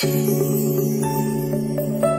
Thank you.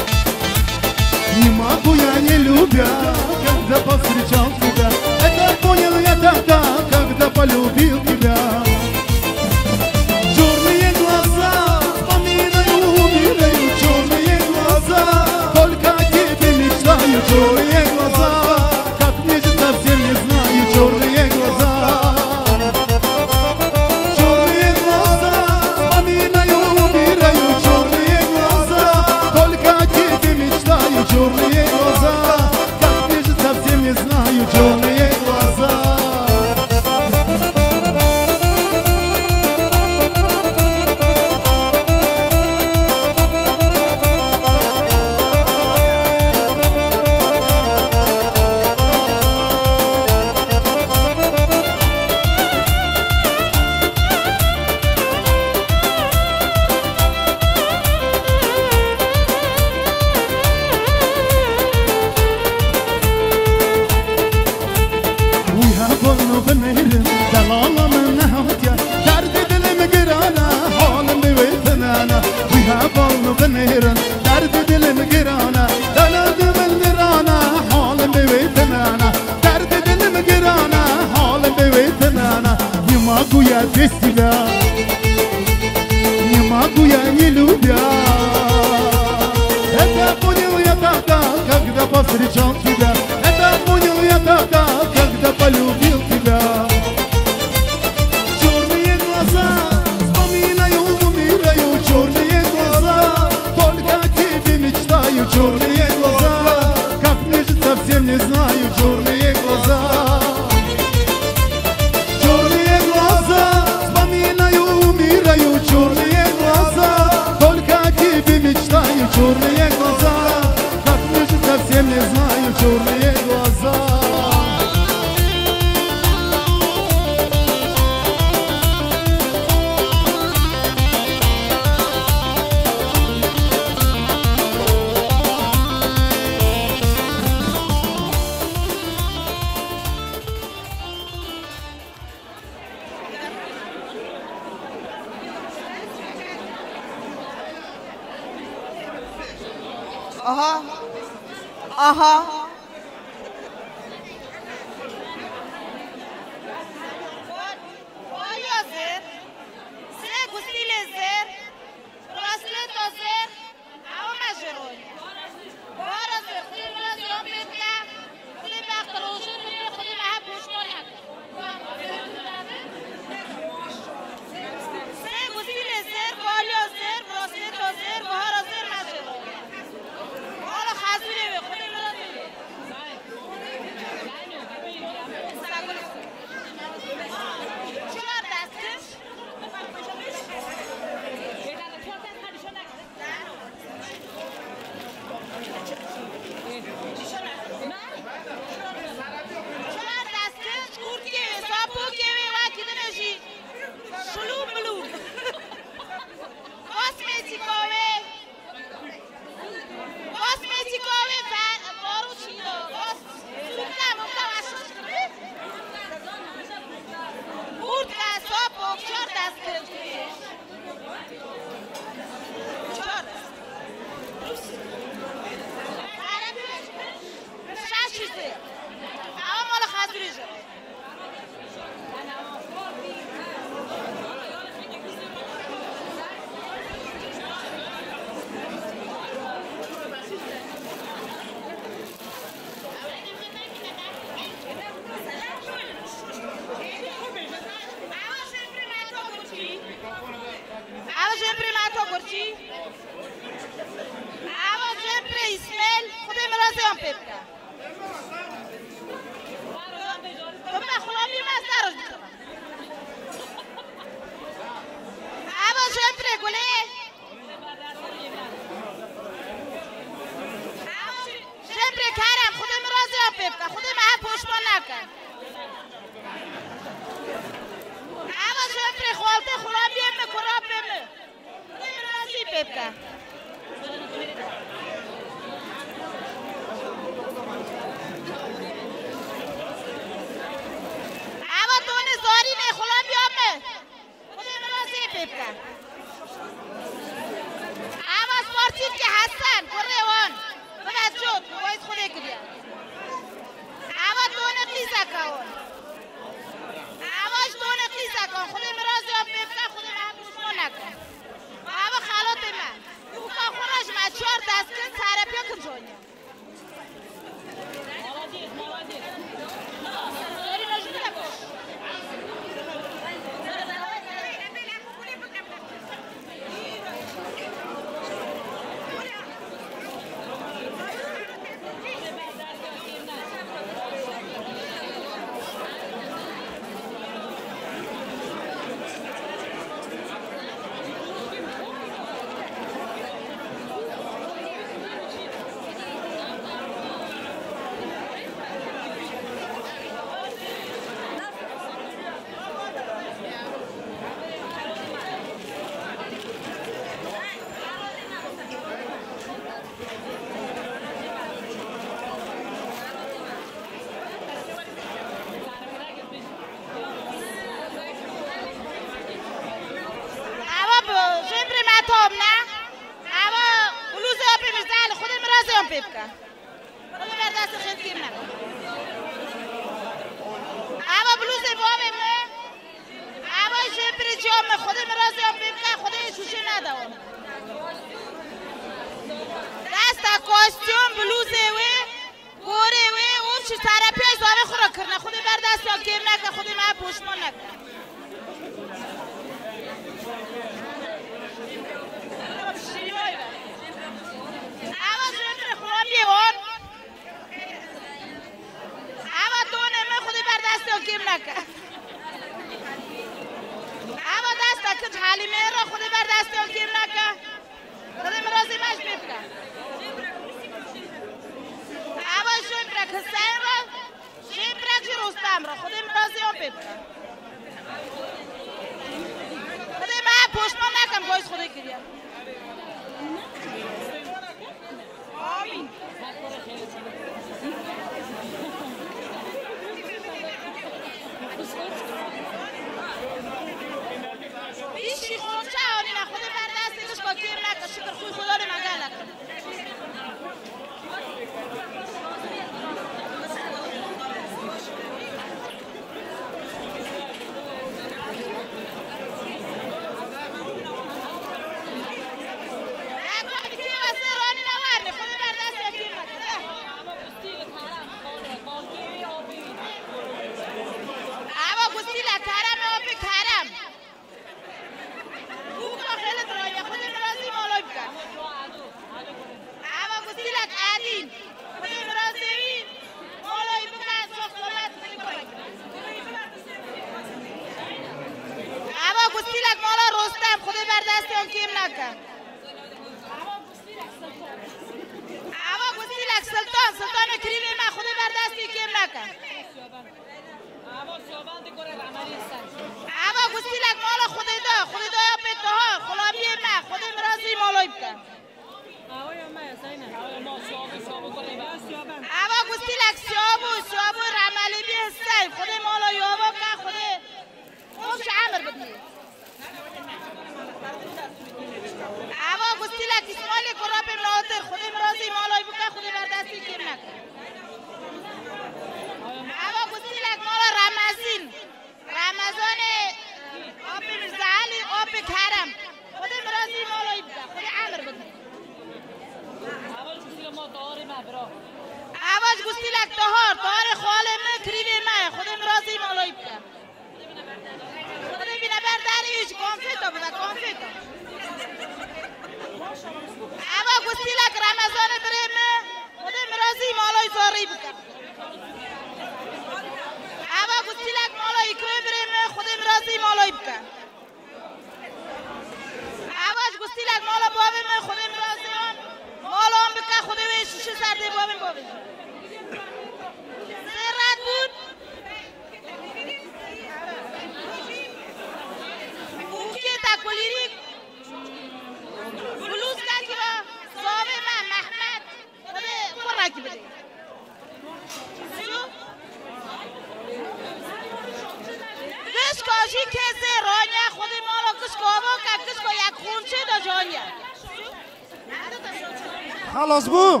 خلاص بو.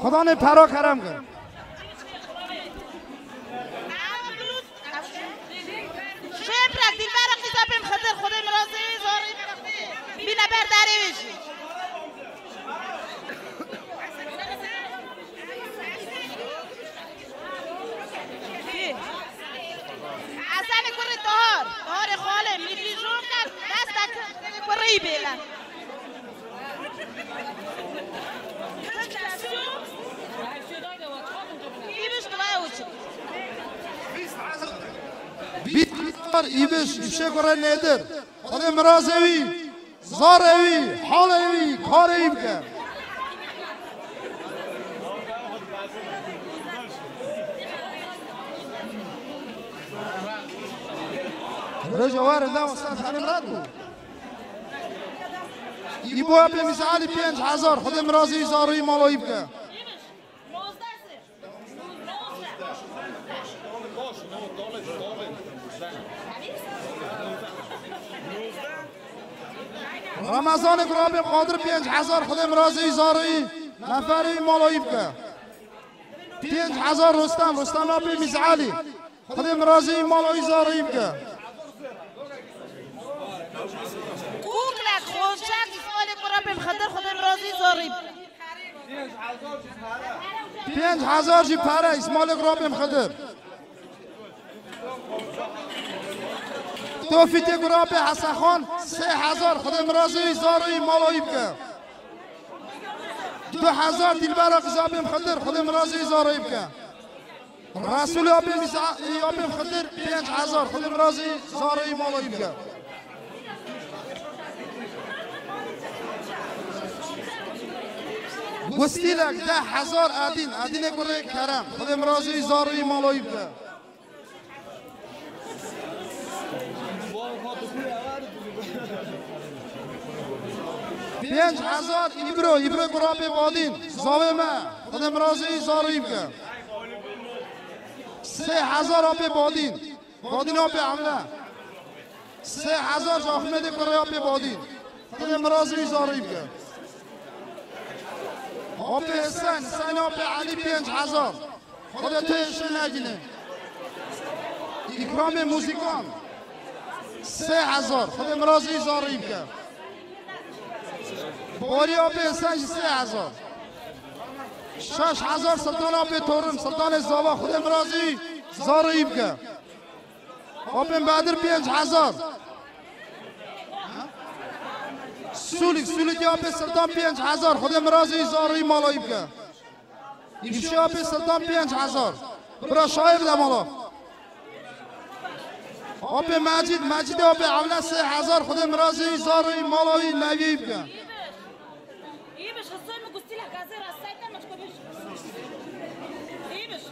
خدا نه کره نیدر خدا مراز اوی زار اوی حال اوی کار اوی رجع وارد ده وصلت خاني مراد بود. ایبو اپی مثالی پینج هزار. خدا مرازی زاروی مالایی بکن. رمضان گرابی قادر پینج هزار خدا مرازی زاروی نفری مالایی بکن پینج هزار رستم رستم اپی مثالی خدا مرازی مالایی زاروی بکن کوکلک خودم راضی زاریم پنج هزار جی پره اسمال گرابیم خدر توفیت گراب حسن خان سه هزار. خودم رازی زاروی مالایی بکن دو هزار دلبر قزابیم خدر خودم رازی زاروی بکن رسول آبیم خدر پنج هزار. خودم رازی زاروی مالایی بکن گستیلک ده هزار ادین ادین گره کرم. خودم رازی زاروی مالایی بکن پنج هزار ایبرو ایبرو گراب بادین. زاوه ما. خودم رازی زاروی بکن سه هزار آب بادین. بادین آب عمله. سه هزار احمد گره آب بادین. خودم رازی زاروی بکن آب حسن حسن آب علی پنج هزار. خودت ایشون نگینه. اکرام موزیکان. سه هزار. خودم رازی زاروی بکن باری آب حسن سه هزار شش هزار سلطان آب تورم سلطان زاوا خودم رازی زاروی بکن آب بدر پنج هزار. سولیک سولیک آب سلطان پنج هزار. خودم رازی زاروی مالایی بکن ایفشه آب سلطان پنج هزار. برا شایب دمالا آب مجید مجید آب اوله سه هزار خودم رازی زاروی مالایی نوی بکن ایبش خصوصا مگستی لحظه راستای تا مچکو بیش. ایبش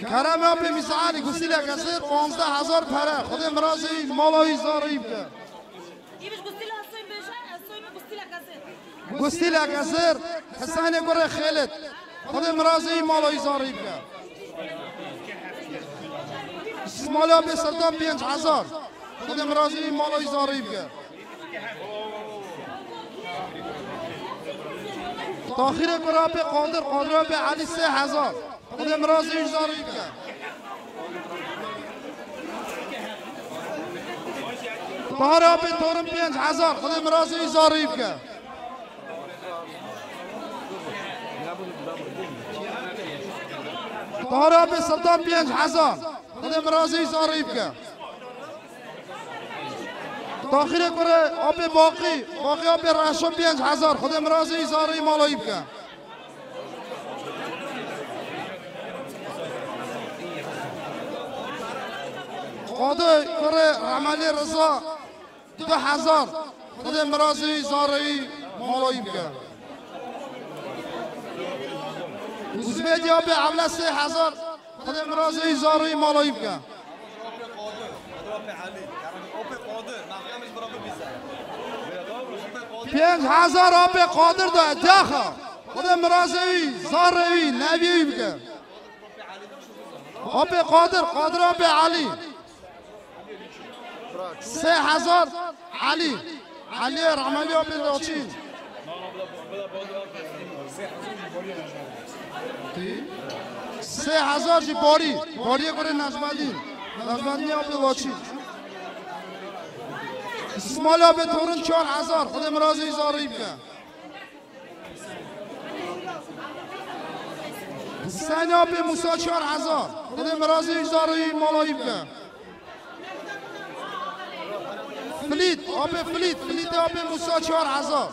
کرم آب مثالی گسیل کسر پانزده هزار پره. خودم رازی مالایی زاروی بکن ایبش گستی لحظه بیشه اصوی مگستی لحظه گستی لکسر حسین گره خیلت. خودم رازی مالایی زاری بکن اسمالا به سلطان پنج هزار خودم رازی مالایی زاری بکن تاخیر به قادر قادر به علی سه هزار خودم رازی زاری بکن تارا به تورم پنج هزار خودم خدم رازی زاریب که داخل کره آب باقی باقی آب رشم بیان هزار خدم رازی زاری مالایب که خدا کره رمالی رضا دو هزار خدم رازی زاری مالایب که از بیدی آب اولا هزار خدا مرازی زاری مالاییم که پنج هزار آب قادر داد داخل خدا مرازی زاری نبیم که آب قادر قادر آب علی سه هزار علی علی رحمانی آب داشتی سه هزار جی باری. باری گره نجمدین نجمدین آب لاچین اسماعیل آب تورن چهار هزار. خود مرازوی زاروی بکن حسین آب موسا چهار هزار. خود مرازوی زاروی مالایی بکن فلید آب فلید. فلید آب موسا چهار هزار.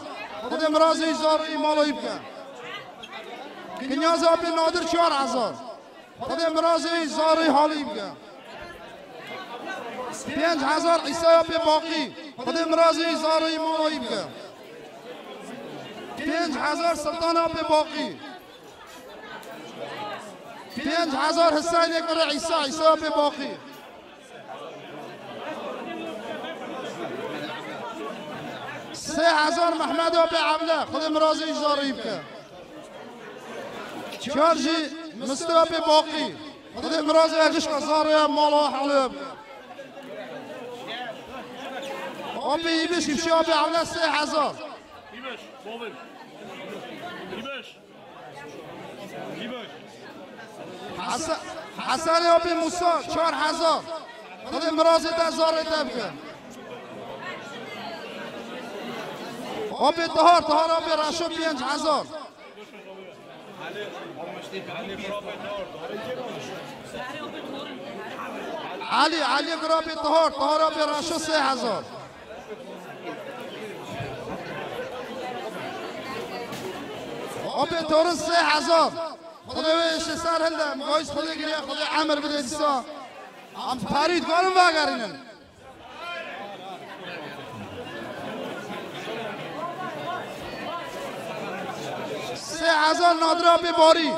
خود مرازوی زاروی مالایی بکن کنیاز آب نادر چهار هزار. خود مرازوی زاروی حالی بکن پنج هزار عیسی آب باقی. خود مرازوی زاروی مالایی بکن پنج هزار سلطان آب باقی. پنج هزار حسین یک عیسی عیسی آب باقی. سه هزار محمد آب عبله. خود مرازی زاری بکن چهار آب باقی خود مرازی اگش قصاره مالا حلب آب ایبش ایبشی آب عبله سه هزار Liebes, Bobbel. Liebes. Liebes. حسن آب موسا چهار هزار خود مرازی دزار بکن آب دهار دهار آب رشو پنج هزار علی علی گراب دهار دهار آب رشو سه هزار. آب تورن سه هزار. خدا ویش سر هنده مگایش خدا گریه خدا عمر بده دیسا هم پرید گارم واگرینن. سه هزار نادر آب باری.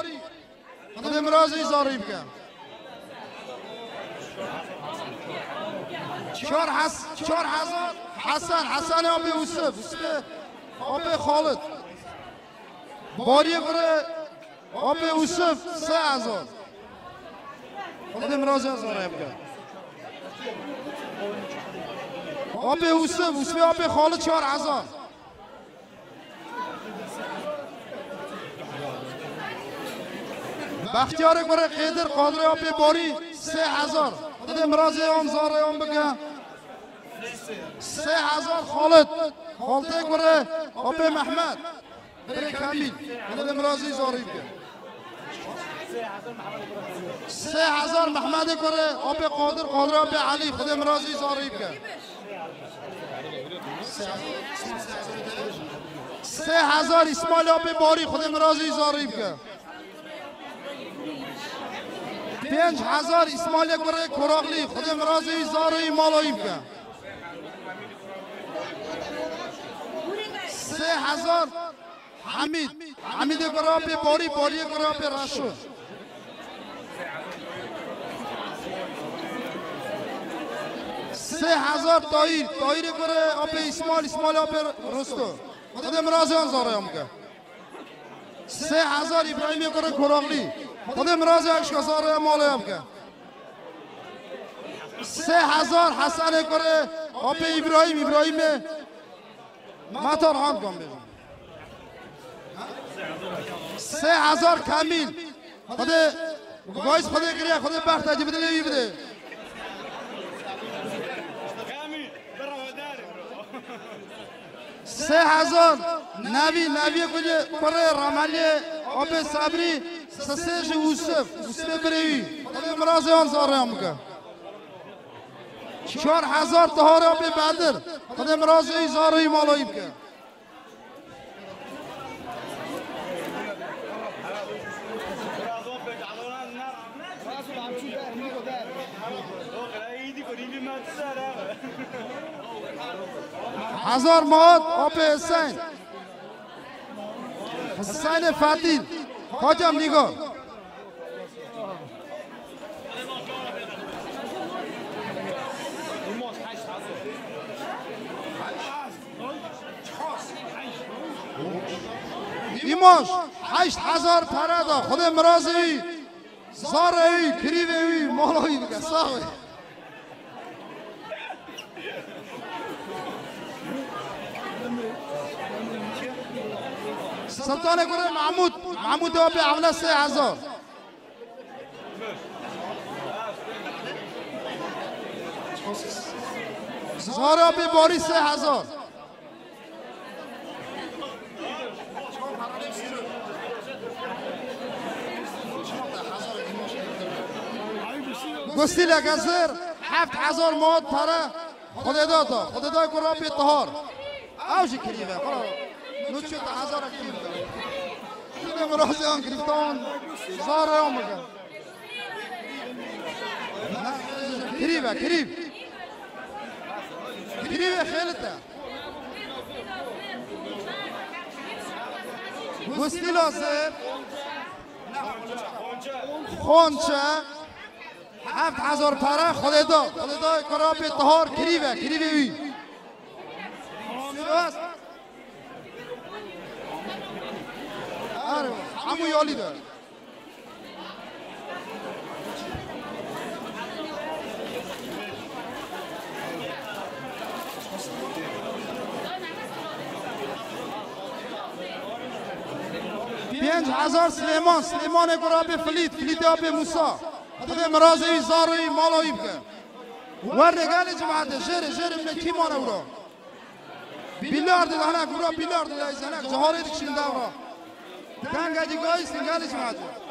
خود امراضی زاری بکن چهار حس هزار حسن حسن آب یوسف آب خالد. باری بره آب یوسف سه هزار خود امراضی زاری بکن آب یوسف یوسف آب خالد چهار هزار بختیار گره قیدر قادر آب باری سه هزار خود امراضی آن زاره آن بگه سه هزار خالد خالده گره آب محمد بره کمیل خود امراضی زاره بگه سه هزار محمد گره آب قادر قادر آب علی خود امراضی زاره بگه سه هزار اسماعیل آب باری خود امراضی زاره بگه پنج هزار اسماعیل گره کراغلی. خود مرازی زاری مالایی بکن سه هزار حمید. حمید به باری باری به رشو. سه هزار تایر تایر گره آب اسماعیل اسماعیل آب رستو. خود مرازی آن زاره هم بکن سه هزار ابراهیم گره کراغلی. امراض اشکازار مال هم که سه هزار حسن کره آب ابراهیم ابراهیم مطار هم کن بزن سه هزار کمیل خود گایز خود گریه خود بخت اجی بده لیوی بده. سه هزار نوی نوی کجا کره رمالی آب صبری یوسف بریوی خود امراض آن زاره هم که چهار هزار تهار آب بدر خود امراض ای زاره مالایی matsara. هزار ماد آب حسین حسین فتیل حاجم نگاه ایماش هشت هزار پره دا خود مرازوی زاروی کریوی مالوی بگه سلطان گره محمود. محمود آبی اوله سه هزار زار آبی باری سه هزار گستی لگزر. هفت هزار ماد پره. خود دادا خود دای گره آبی تهار اوشی کریمه. نوچه تا هزار کریمه. خود مرازی آن گریفتان زار آم بگه کریمه کریم کریمه خیلی تا گستی لازم خونچه هفت هزار پره خود دا خود دا کرا به تهار کریوه کریوه وی بس همو یالی دار پنج هزار سلیمان سلیمان گرا به فلید فلید آب موسا خود مرازی زاروی مالایی بکن. ور نگال جماعت جر جر من کی مانه ورا بیلارد دهنه گرا بیلارد دهنه زنه. جهاره دکشیم دورا Kangajigoy singal Ishmatov.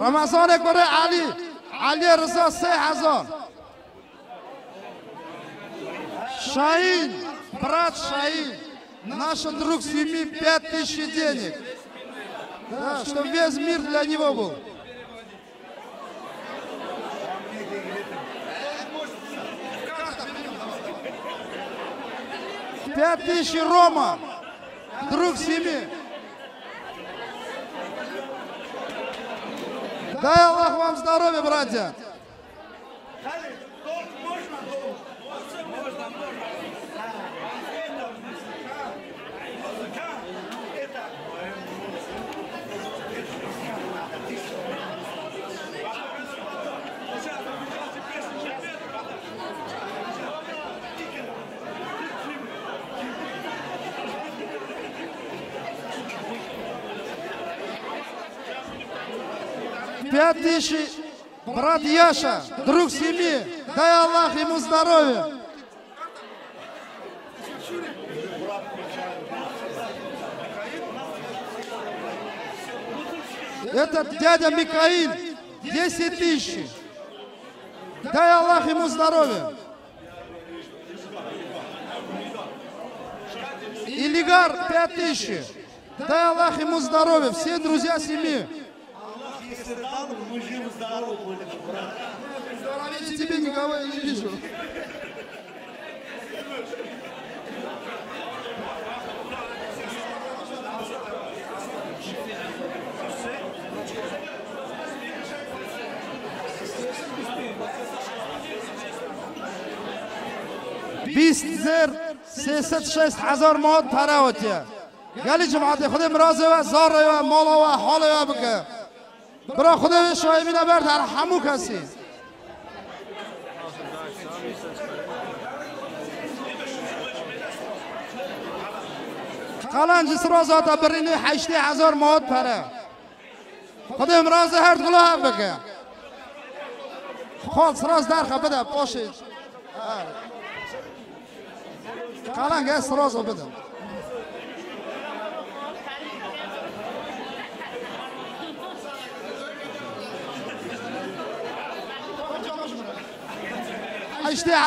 Ramazon Akbari Ali, Ali Rizo Seyhazon. Шаин, брат Шаин, наш друг семьи, пять тысяч денег. Да, чтобы весь мир для него был. Пять тысяч Рома, друг семьи. Дай Аллах вам здоровья, братья. Пять тысяч, брат Яша, друг семьи, дай Аллах ему здоровья. Этот дядя Микаил, 10 тысяч. Дай Аллах ему здоровья. Илигар, 5 тысяч. Дай Аллах ему здоровья. Все друзья семьи. Если дал, мы живы, здоровы были, брат. Я тебе никого не вижу. بیست زر سیست شست هزار ماد پراوتیه گلی جماعت خود مرازه و زار و مالا و حال و بکه برا خود شایمی نبرد هر همو کسی. قلنج سرازات برینی هشتی هزار ماد پره. خود امراض هر گلو هم بکه خود سراز درخه بده پاشید قلنگ سراز بده.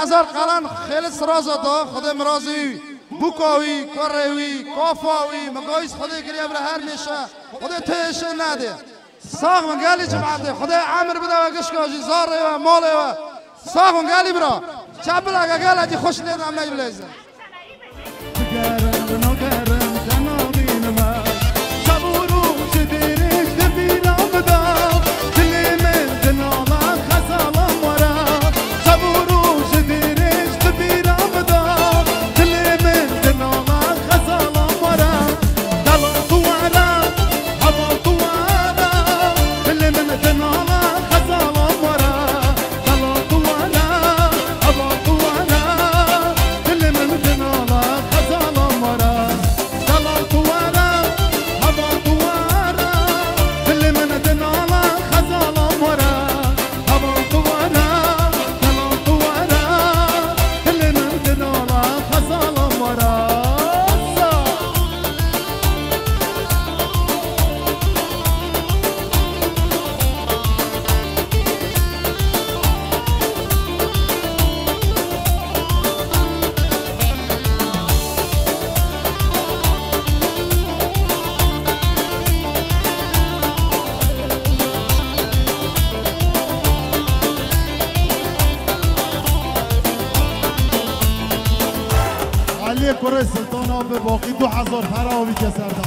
هزار قلن خیلی سراز دا خود مرازی. بوکاوی کاروی کافاوی مگایس خود گریه بر هر میشه. خود تهش نده. ساق من گلی جماعت خود عمر بده و گشکاجی زار و مال و ساق من گلی برا. چپل اگه گل اجی خوش لیدم نجبلیزه هزار فراوی که سر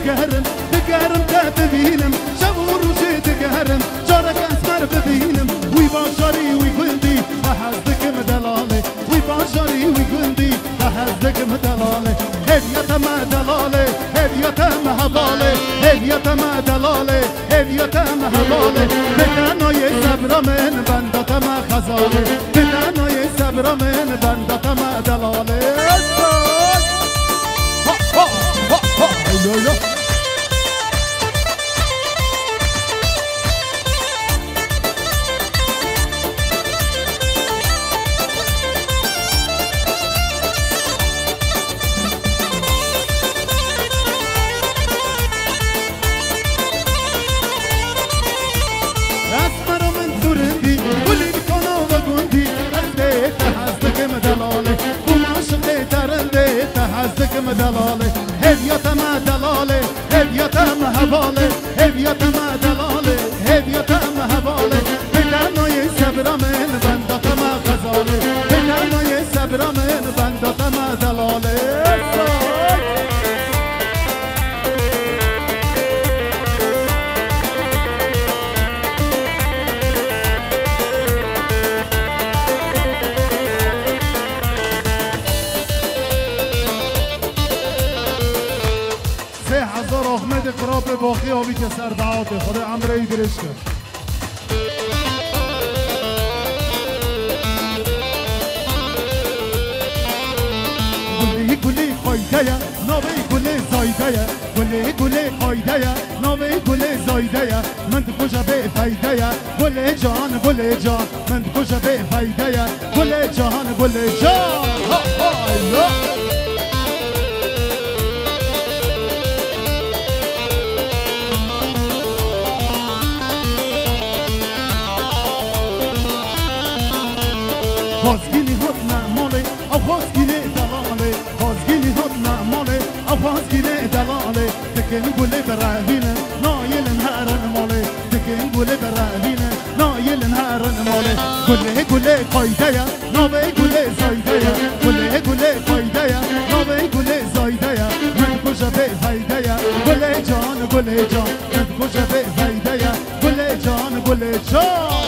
وجيت تقهرم تقهرم تبينم شبور وجيت تقهرم جارك اسمر ببينم وي باشري وي قلبي احزك مدلالي وي باشري وي قلبي احزك مدلالي هدية ما دلالي هدية ما هبالي هدية ما دلالي هدية ما هبالي بتنو يسبر من بندة ما خزالي بتنو يسبر من بندة ما ha Yo yo اسمر ما دلاله هباله هدیت ما دلاله هدیت ما هباله بدنای صبر من بندت ما غزاله بدنای صبر باقی آبی که سر دعاته خدا امره ای درش کرد. گلی گلی خایده یا ناوی گلی زایده یا گلی گلی خایده یا ناوی گلی زایده یا من تو کجا به فایده یا گلی جان گلی جان من تو کجا به فایده یا گلی جان گلی جان قل گلی دلا مالے قل گلی دت نہ مالے افان گلی دلا مالے دکہ ګولې درابین نو یلن هارنه مالے دکہ ګولې درابین نو یلن هارنه مالے ګولې ګولې فائدیا نو ګولې زایده ګولې ګولې فائدیا نو ګولې زایده ګولې ګولې فائدیا ګلې جان ګولې جان ګل ګچا په زیډه ګلې جان ګولې جان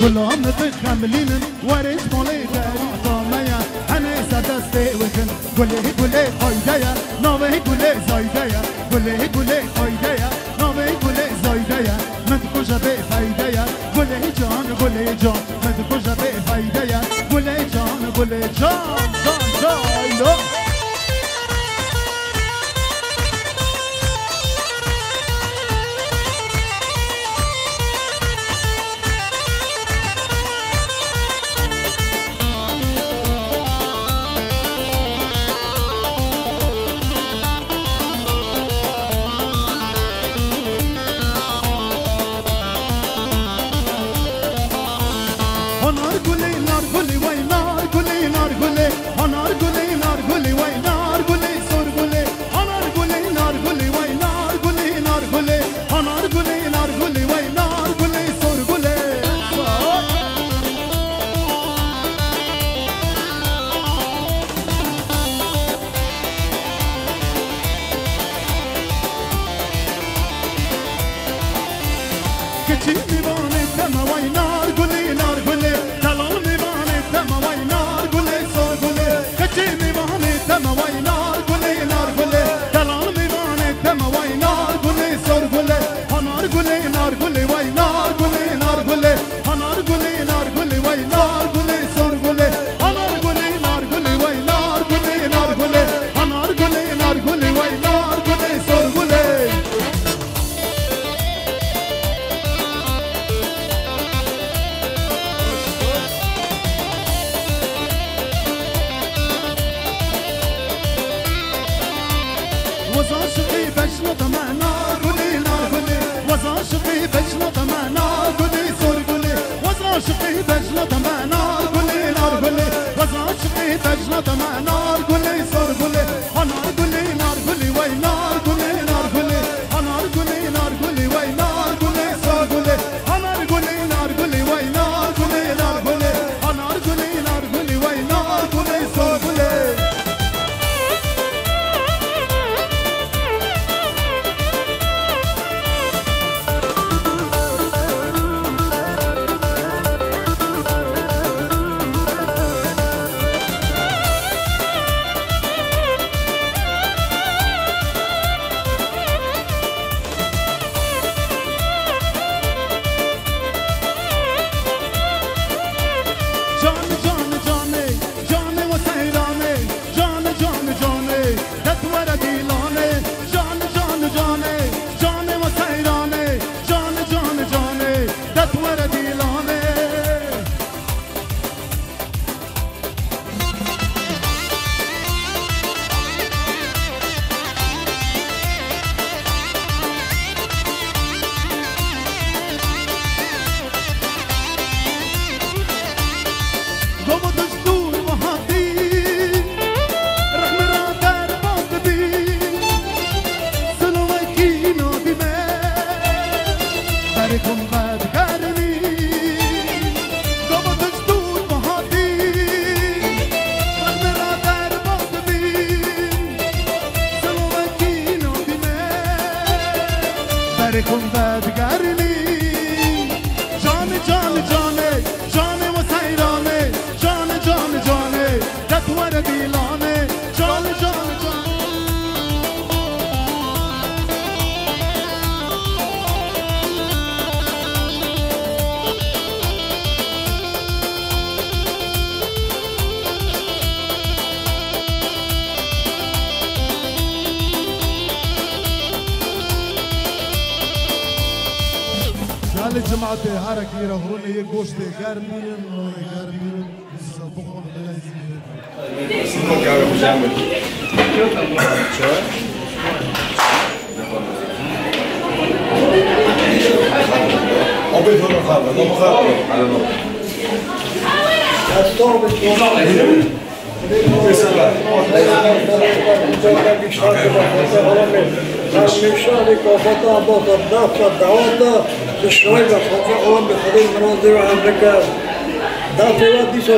غلام بخملين ورث مولي تاريخ طامية أنا سدستي وكن قولي قولي قايدايا نوي قولي زايدايا قولي قولي قايدايا نوي قولي زايدايا ما تكوجا بفايدايا قولي جان قولي جان. ما تكوجا بفايدايا قولي جان قولي جان جان جان.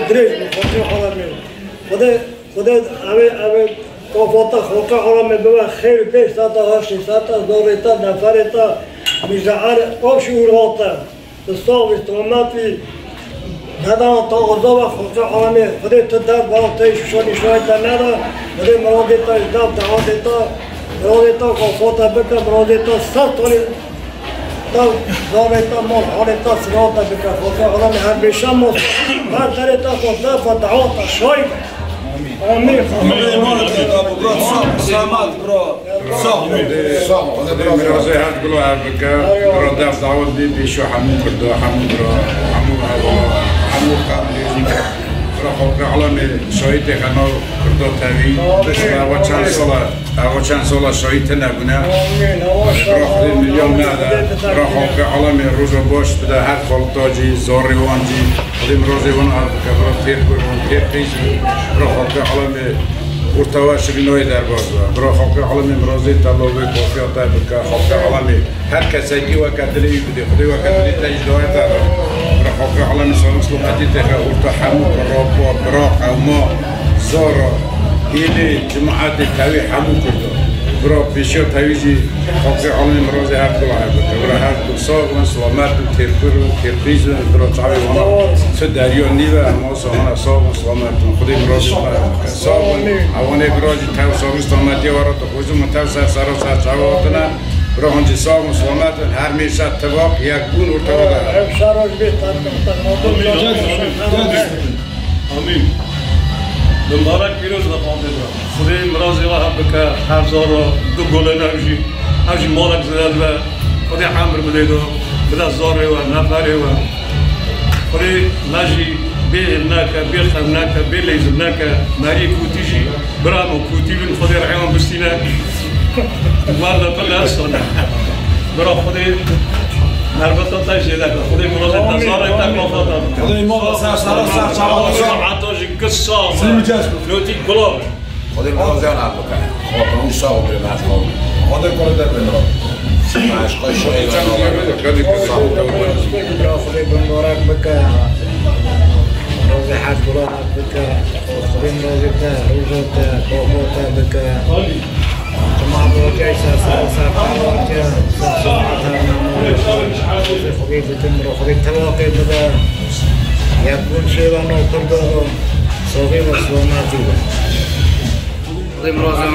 و دیس و دریج به خاطر عالم خدا خدا اوه اوه کافتا خاطر عالم به خیر بیش ساتا هشت ساتا زوریتا نفرتا میزعر آب شعورهاتا استاق استراماتی ندارم تا غذا و خودجا عالمی خودی تو در بالا تای شوشانی شوی تا ندار خودی مرادی تا اجداب دعوادی تا مرادی تا قفاتا بکر مرادی تا سر تا زاره تا مال حاله تا سراتا بکفاته آدم همیشه مفتر من داره تا خدا فدعات شاید آمین سلامت برا صح مرازي هاد كلو عربك رد دعوة دي بشو حمو كردو حمو برا حمو حمو قابل را خلق علم شاید خنا کرده تاوی و چند سال و چند سال شاید نبونه خود میلیون نده را خلق علم روز باش بده هر خلطاجی زاری وانجی خودم روزی وان بکه را تیر کرون تیر قیزی را خلق علم ورتوا شبینای در باز و برای خلق عالم امروزی طلبه کافیات در بکه خلق عالمی هر کسی که وکدلی بده خدای وکدلی تجدای در برای خلق رحوك على نسأل سلامتي تغاول تحمل الرب براحة وما زارا إلي جماعة التاوي حمو كده برا بيشير تاويجي خاطي على المرازي هاد كل عيب كبر هاد كل صاغ من سلامات وتيربر من برا تعاوي وأنا سد عيون هريون نيبا ماسا هنا من سلامات من خدي مرازي صاغن عواني براجي تاو صاغن سلاماتي ورا تخوزو من تاو سار سار سار تعاوي وطنا و سلامت هر میشه اتفاق یک گون ارتباط آمین. مبارک پیروز لقامه را خدای مرازی و هم بکه حفظا را دو گله نوشی. همشی مالک زدد و خدای حمر بده دو بده زاره و نفره و خدای نجی به نکه به خم به لیزم نکه مری کوتیشی برامو کوتی بین خدای رحمان بستینه. guarda per l'asso però خدي مربطة طايش هذاك خدي مناظر تزار انت كوفاطا خدي مناظر صار صار صار صار عطوش قصة. فلوتي كلوب خدي مناظر عطوك خاطر مش صعب مع القوم خدي كل ده بالنور معاش قش خدي بالنوراك بكا روزي حاج براك بكا خدي مناظر تا روزو تا كوفاطا بكا روزی تا بابا تا بکه تمام روزی سر سر سر روزی سر سر خدای بتم رو خدای تواقع بده یکون شیوه نو کرده رو صغی و سلامتی خدای مرازم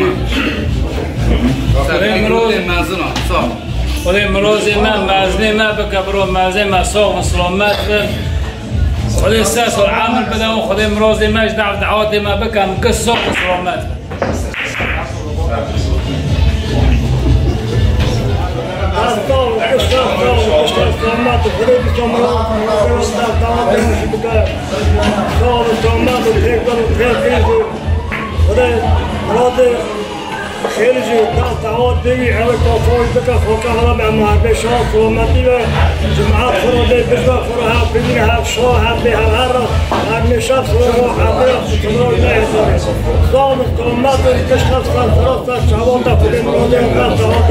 خدای مرازم مزنا صاحب خدای مرازم ما مزنی ما بکبرو مزنی ما صاغ و سلامت بر خدای ساس و عامل بده و خدای مرازم ما جدع دعوات ما بکم و خیلی جو دعوت دیوی همه کافای بکه خوکه حالا به محبه شاه سلامتی و جماعت خراده بزا خورا هم ببینه هم شاه هم به هر را هر نشب سلام هم به سلام نه هزاره سلام سلامت و کشخب سر طرف سر شوان تا خودی مراده و دعوت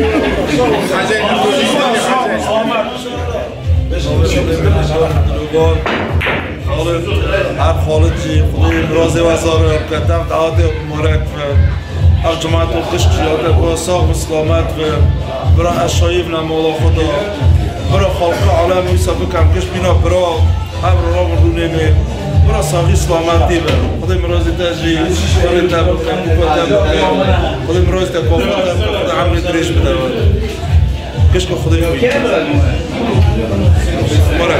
هر خالجی خدای راز وزاره کتم دعوت مبارک. و هر جماعت و قشق جیاده با ساق و سلامت و برا اشایب نمالا خدا برا خالق عالم ویسا بکم کش بینا برا هم را را رونه می برا ساقی سلامتی بر خدای مرازی تجری خدای تا بکم تا بکم خدای مرازی تا بکم خدای عملی دریش بده کشک خدای خوی مبارک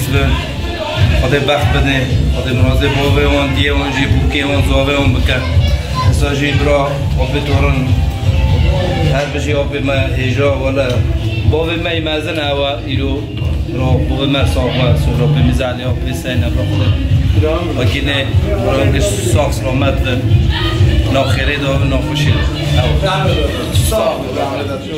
بن خدای بخت بده خدای مرازی باوه وان دیه وان جی بوکه وان زاوه وان بکه ساجی برا آبی تورن هر بجی آبی ما هیجا ولا باوه ما ایمازن هوا ایرو برا باوه ما ساقه سورا به میزالی آبی سینه برا خدای وکینه برا اونگه ساق سلامت و ناخیره مستندن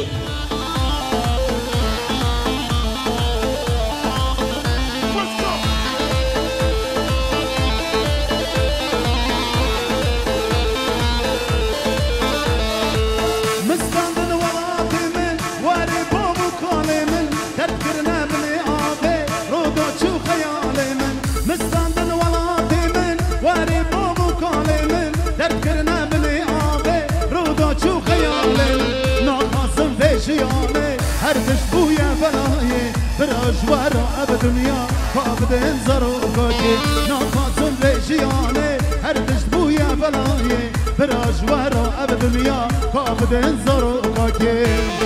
ورا اب دنيا فاقد انزرو كوكي ناقصم في شيامي هردش بويا بلاي براج ورا اب دنيا فاقد انزرو كوكي يا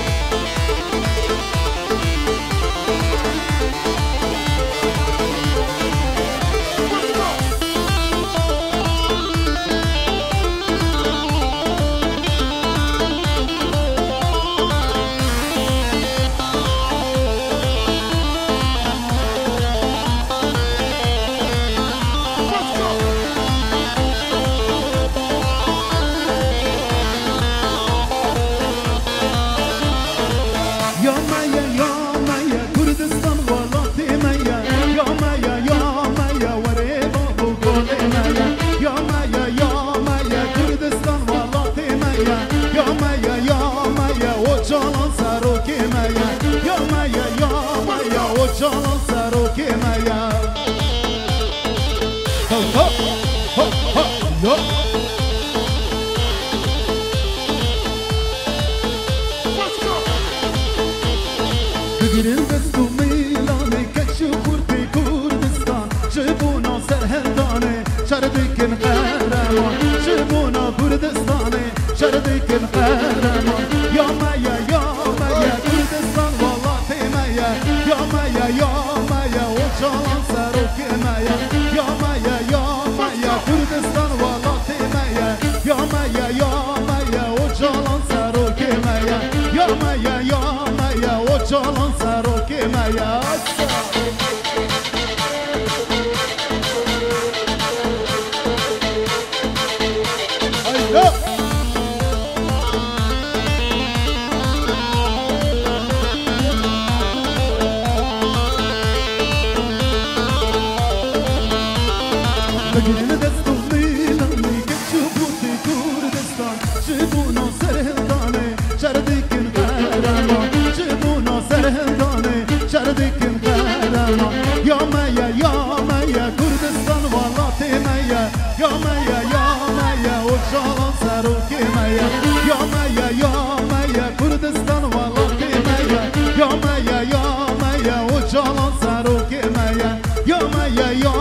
يا مايا يا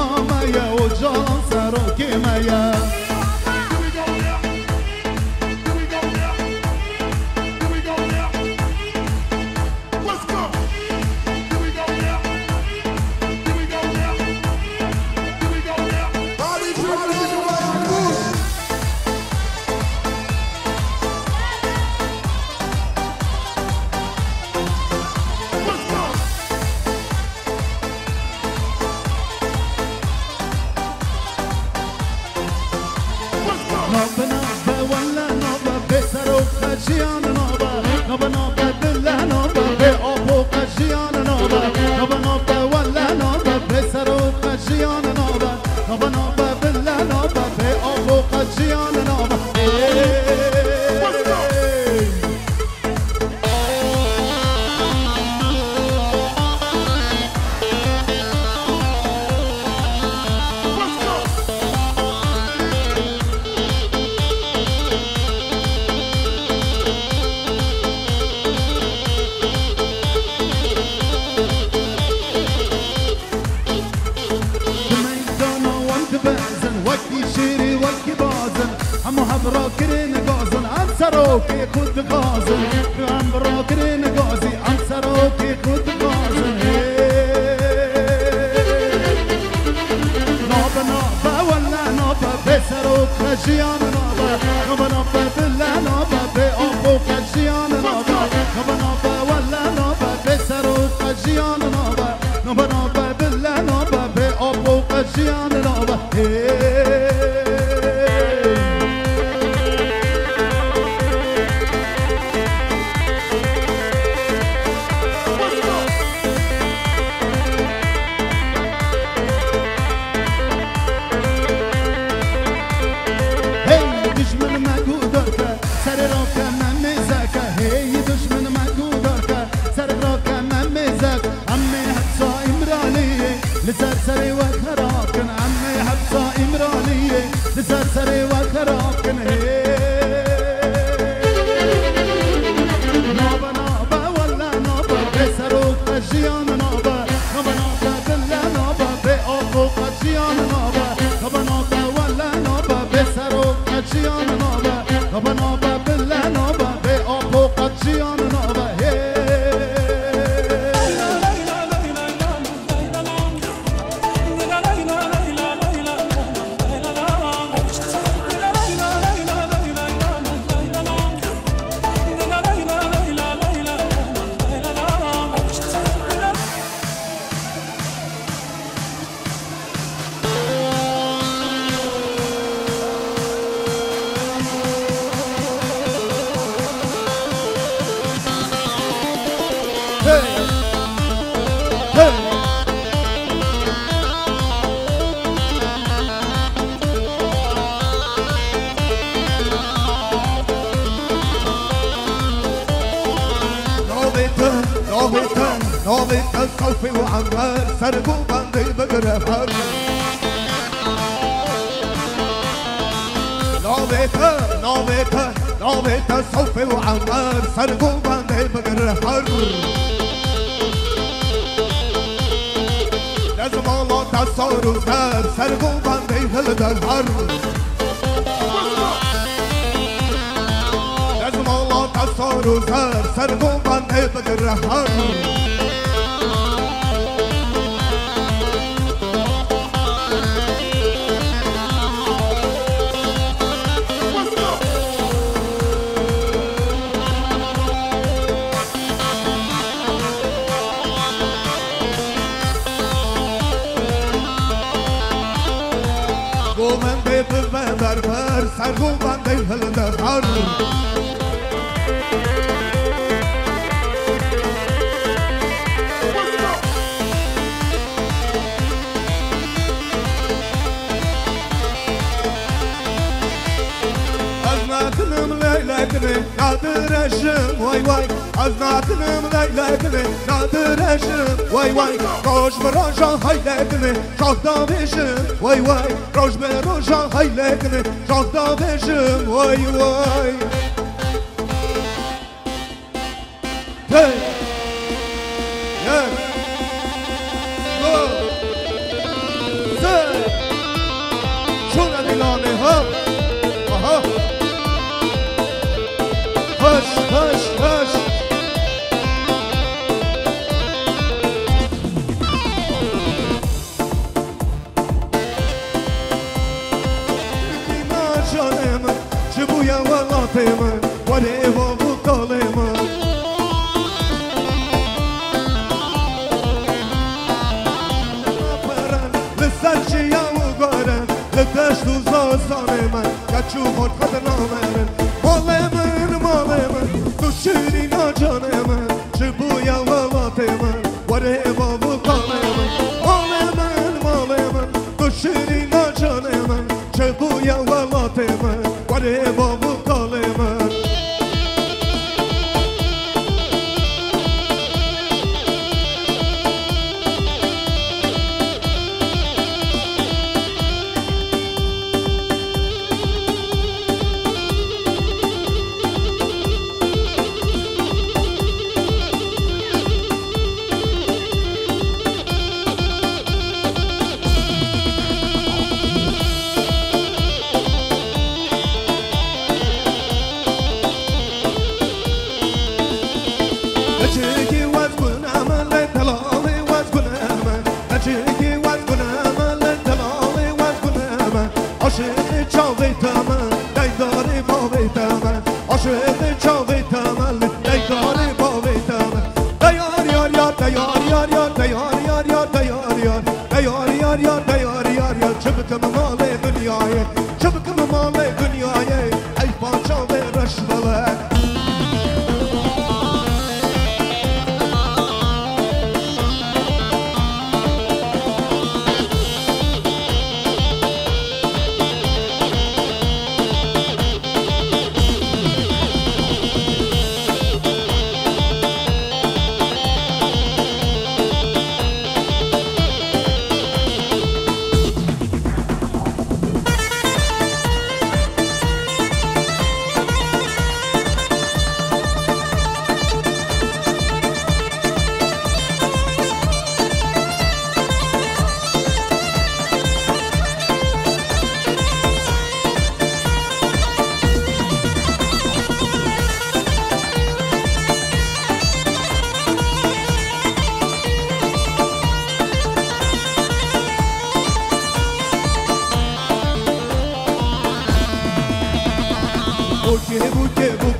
هو ما قيل لنا نادرشم وای وای از نادنم لیلی دلی نادرشم وای وای روش بران شان های لیلی شاه دامشم وای وای روش بران شان های لیلی شاه دامشم وای وای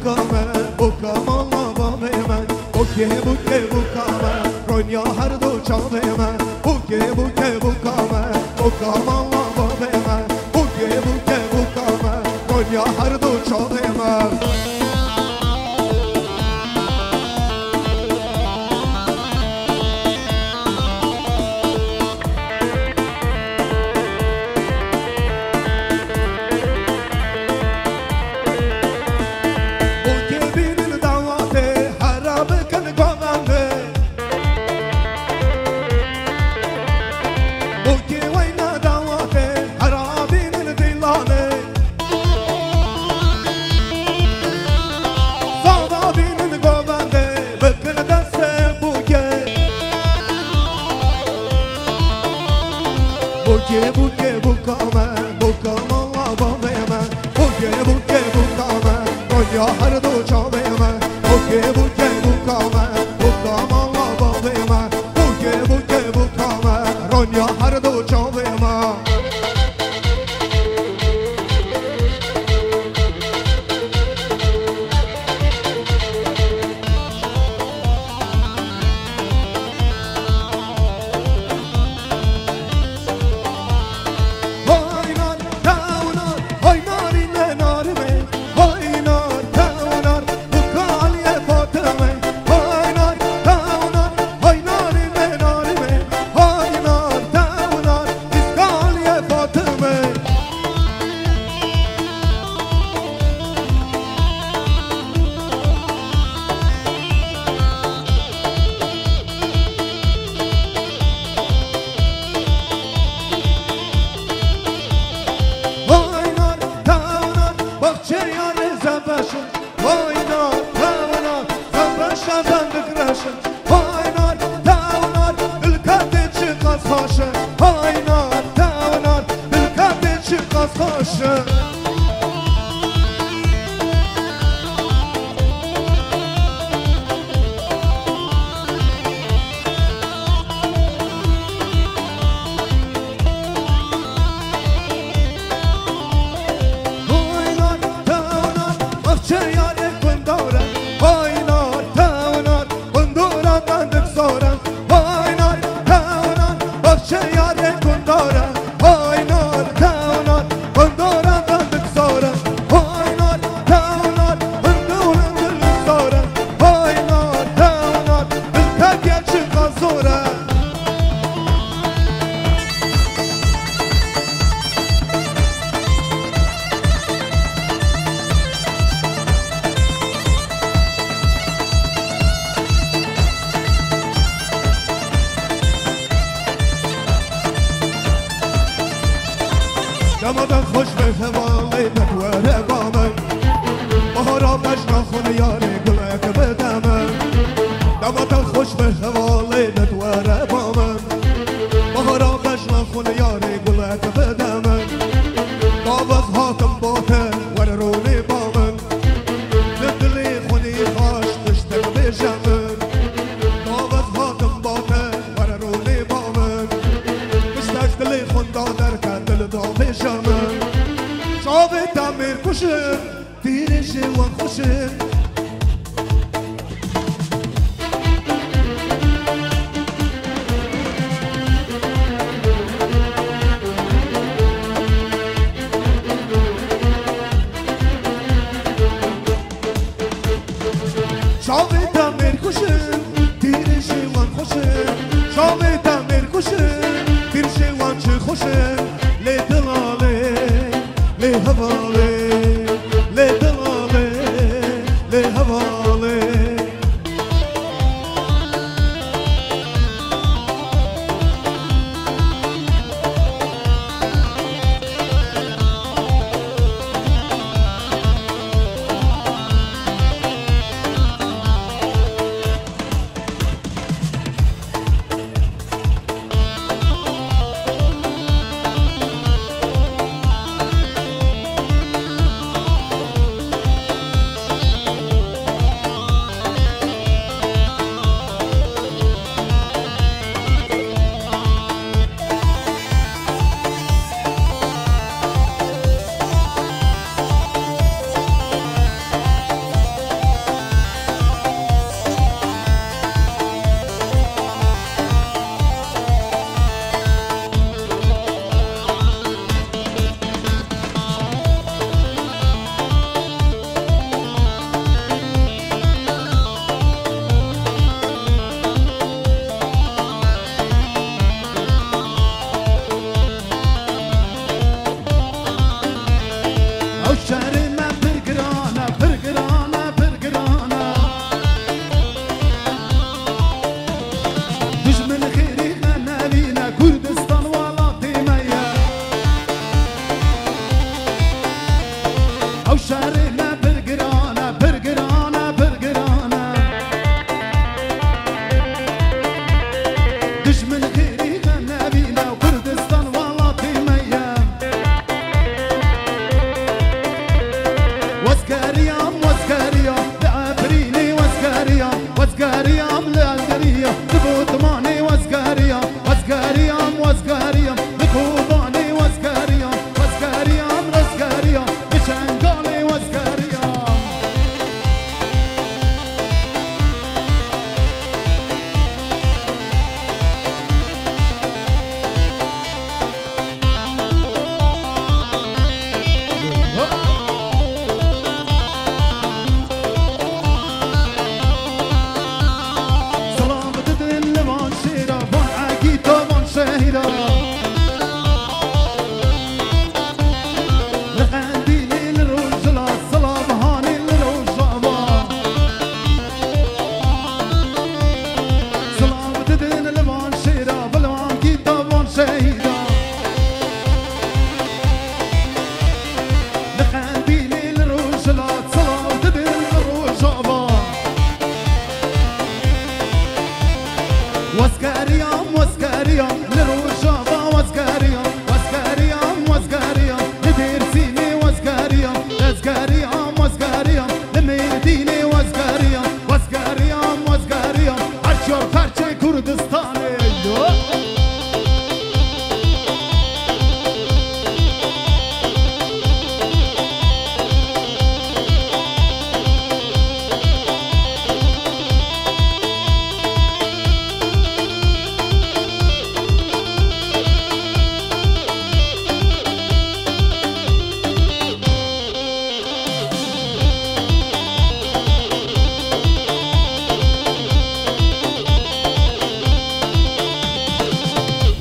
kame buka mala bame me buke buke buka me ronya her do çame me buke buke buka me buka mala bame me buke buke buka me ronya her do çame me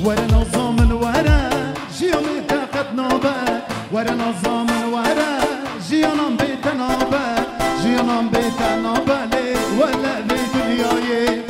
ورا نظام من ورا جيهم طاقت نوبة ورا نظام ورا جيهم بيت نوبة جيهم بيت نوبة ليه ولا بيت دنياي.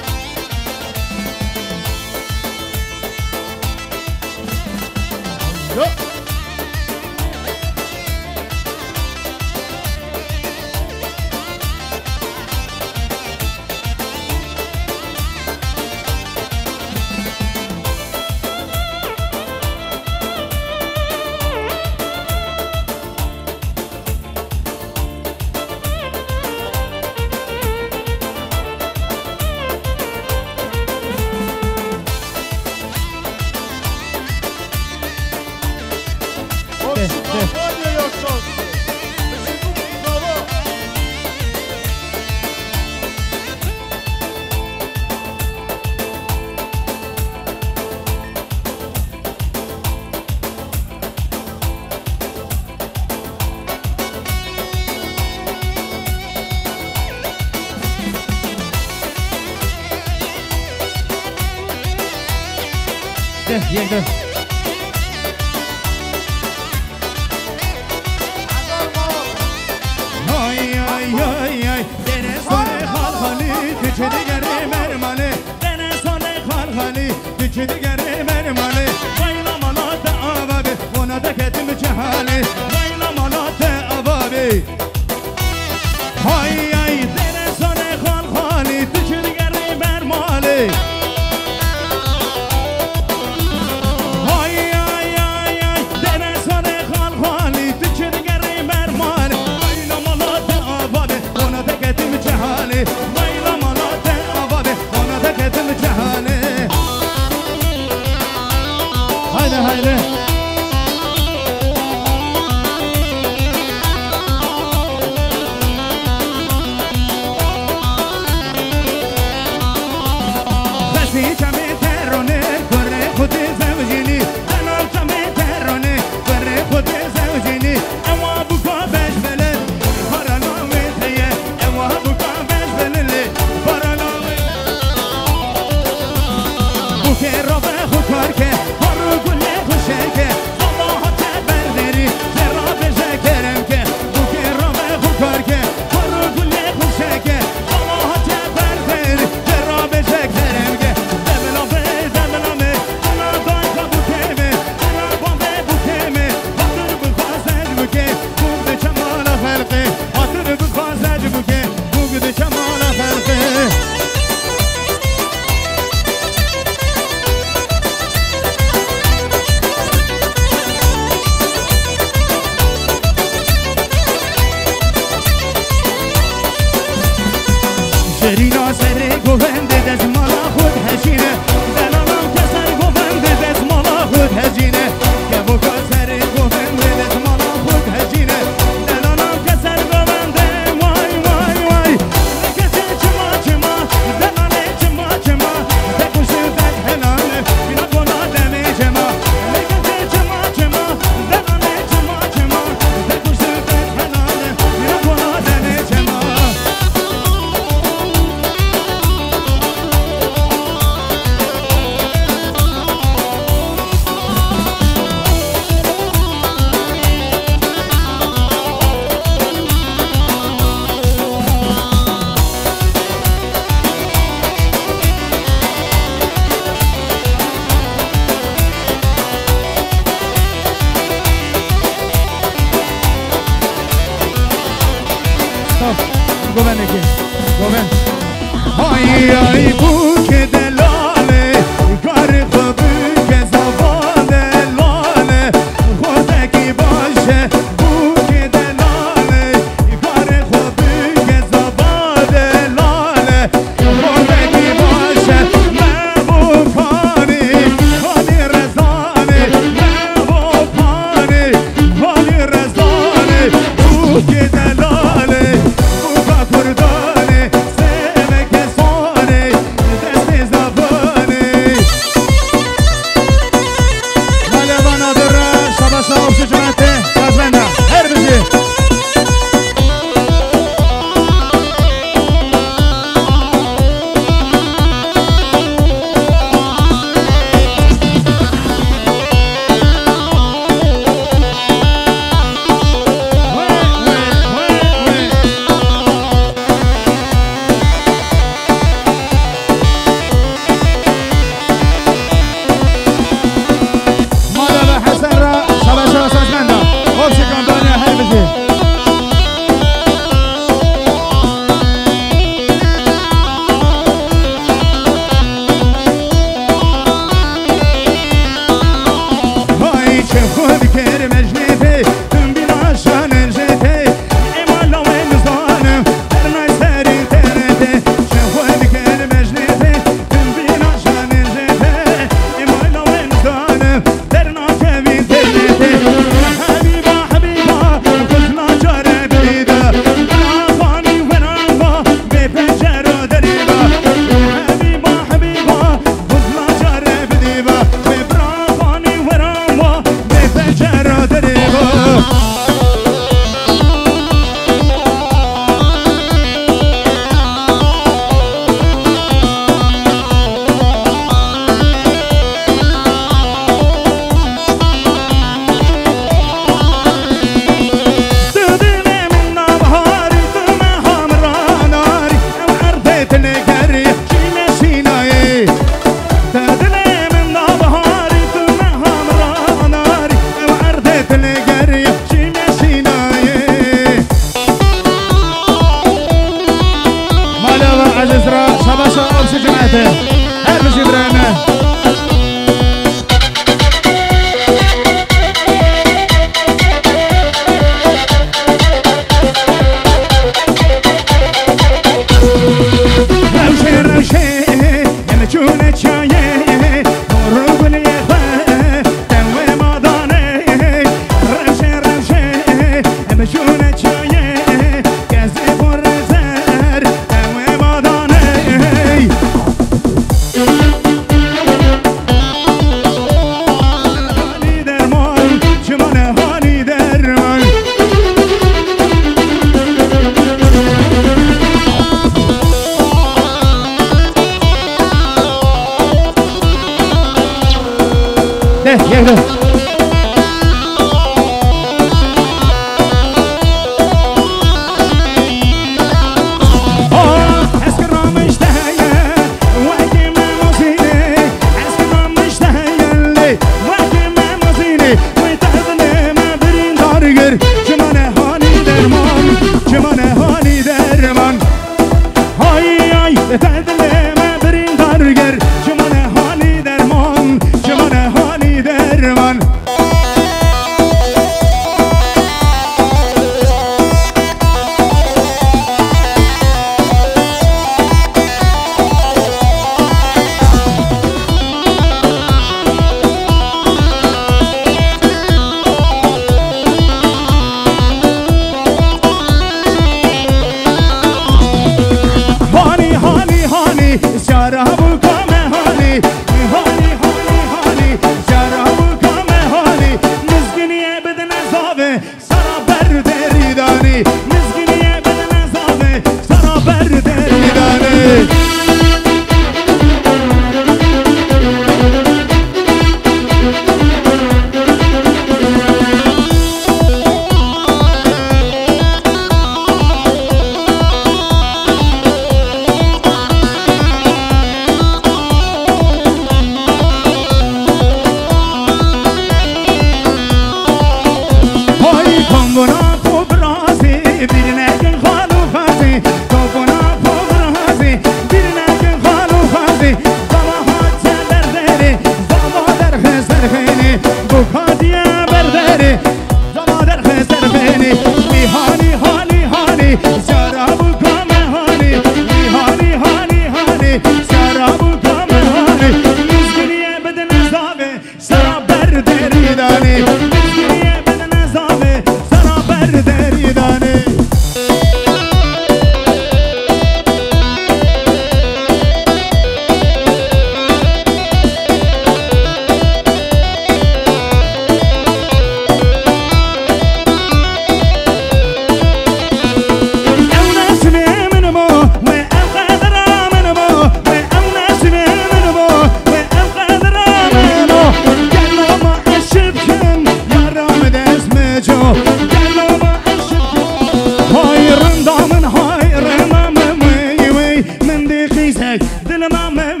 mamy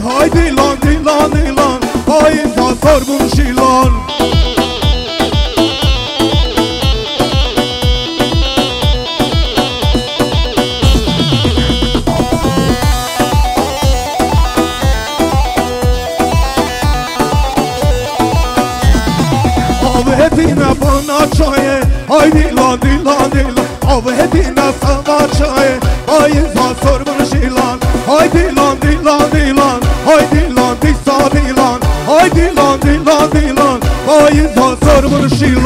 haydi lan dinlan dinlan Hain tasar bu şilan. on the shield.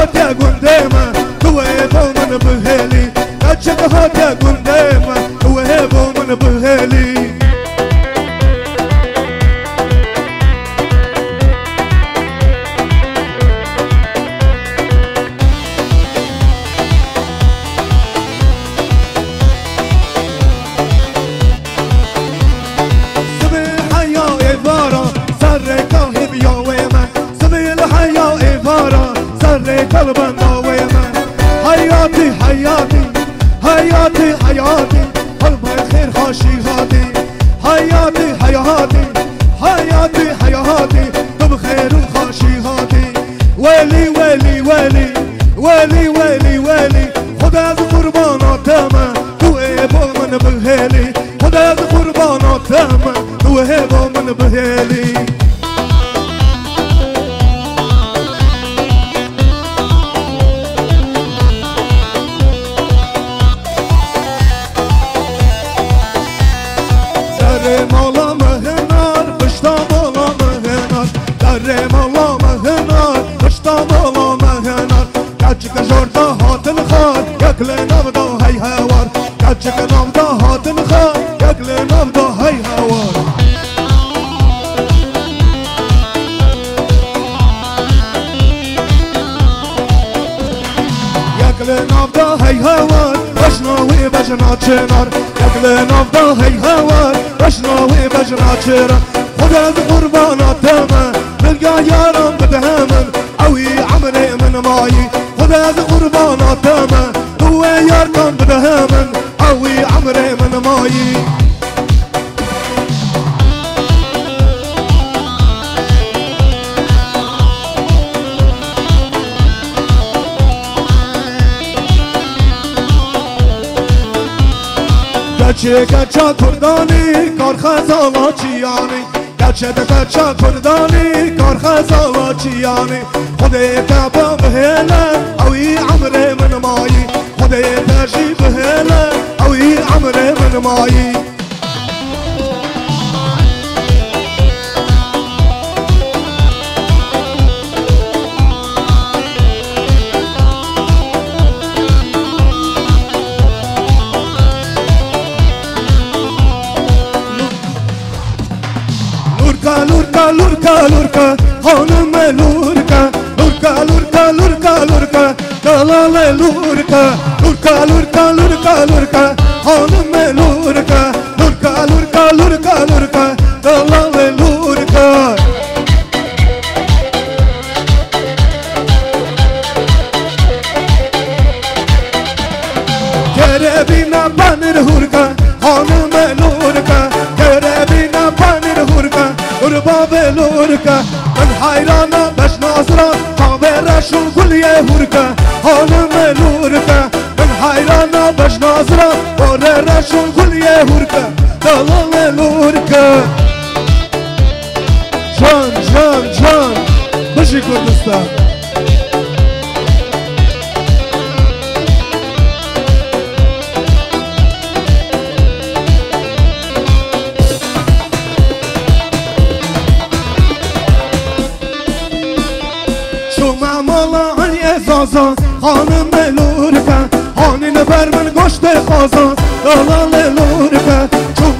هاتيا قنديمة كويت ومن بهيلي. قد شبه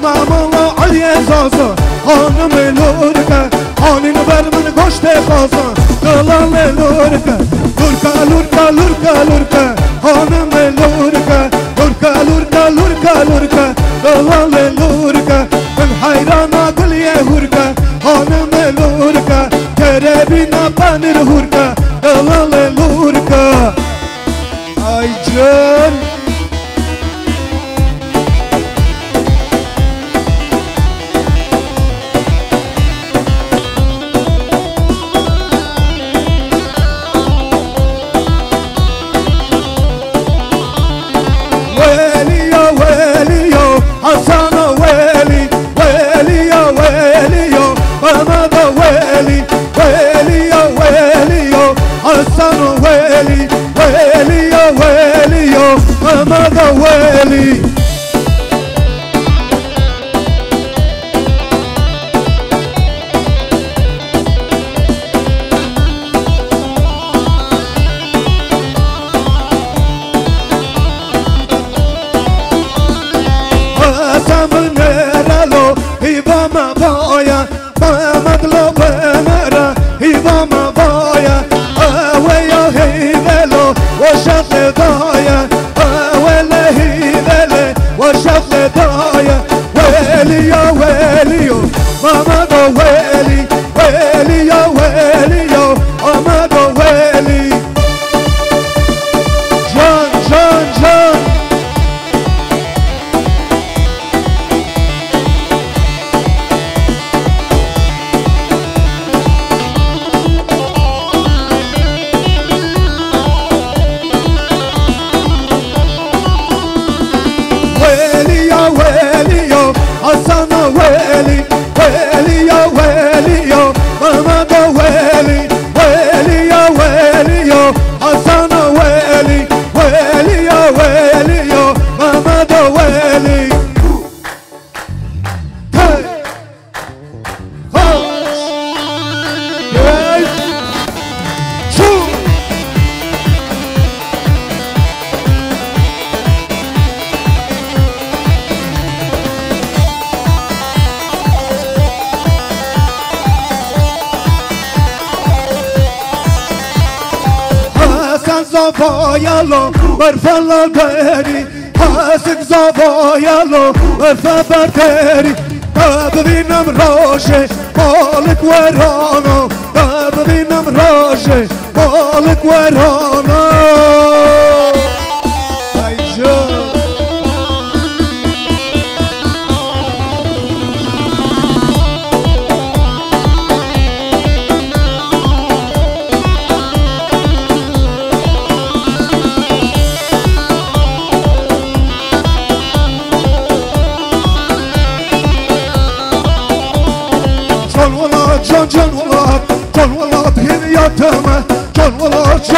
ماما عیز آسا خانم لورکا خانین بر من گشت خاصا کلان لورکا لورکا لورکا لورکا لورکا خانم لورکا لورکا لورکا لورکا لورکا کلان لورکا من حیران دلی هورکا خانم لورکا تره بینا پنر هورکا برفا برتری ببینم راشه مالک ورانو ببینم راشه مالک ورانو ای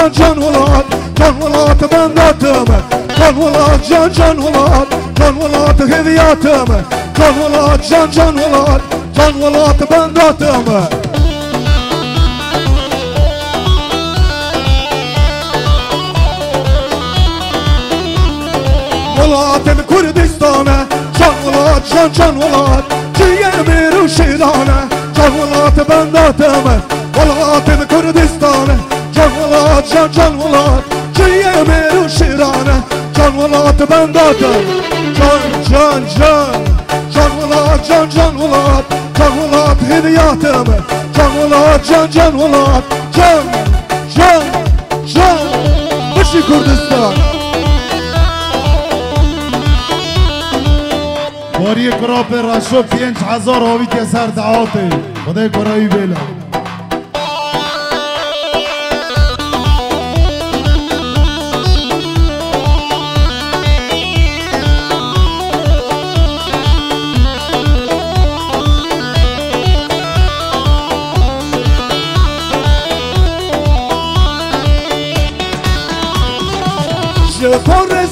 ولاد جان جان ولاد جان ولاد بنداتمه جان ولاد جان جان ولاد جان ولاد هدیاتمه جان ولاد جان جان ولاد جان ولاد بنداتمه ولاد کردستانه جان ولاد جان جان ولاد چیه میرو شیرانه جان ولاد ولاد جان جان ولاد چیه میرو شیرانه جان ولاد بنداتمه جان جان جان جان ولاد جان جان ولاد جان ولاد هدیاتمه جان ولاد جان جان ولاد جان جان جان بشی کردستان باری کراپ رشو پینج هزار آوی که سر دعاته خدای کرایی بیلا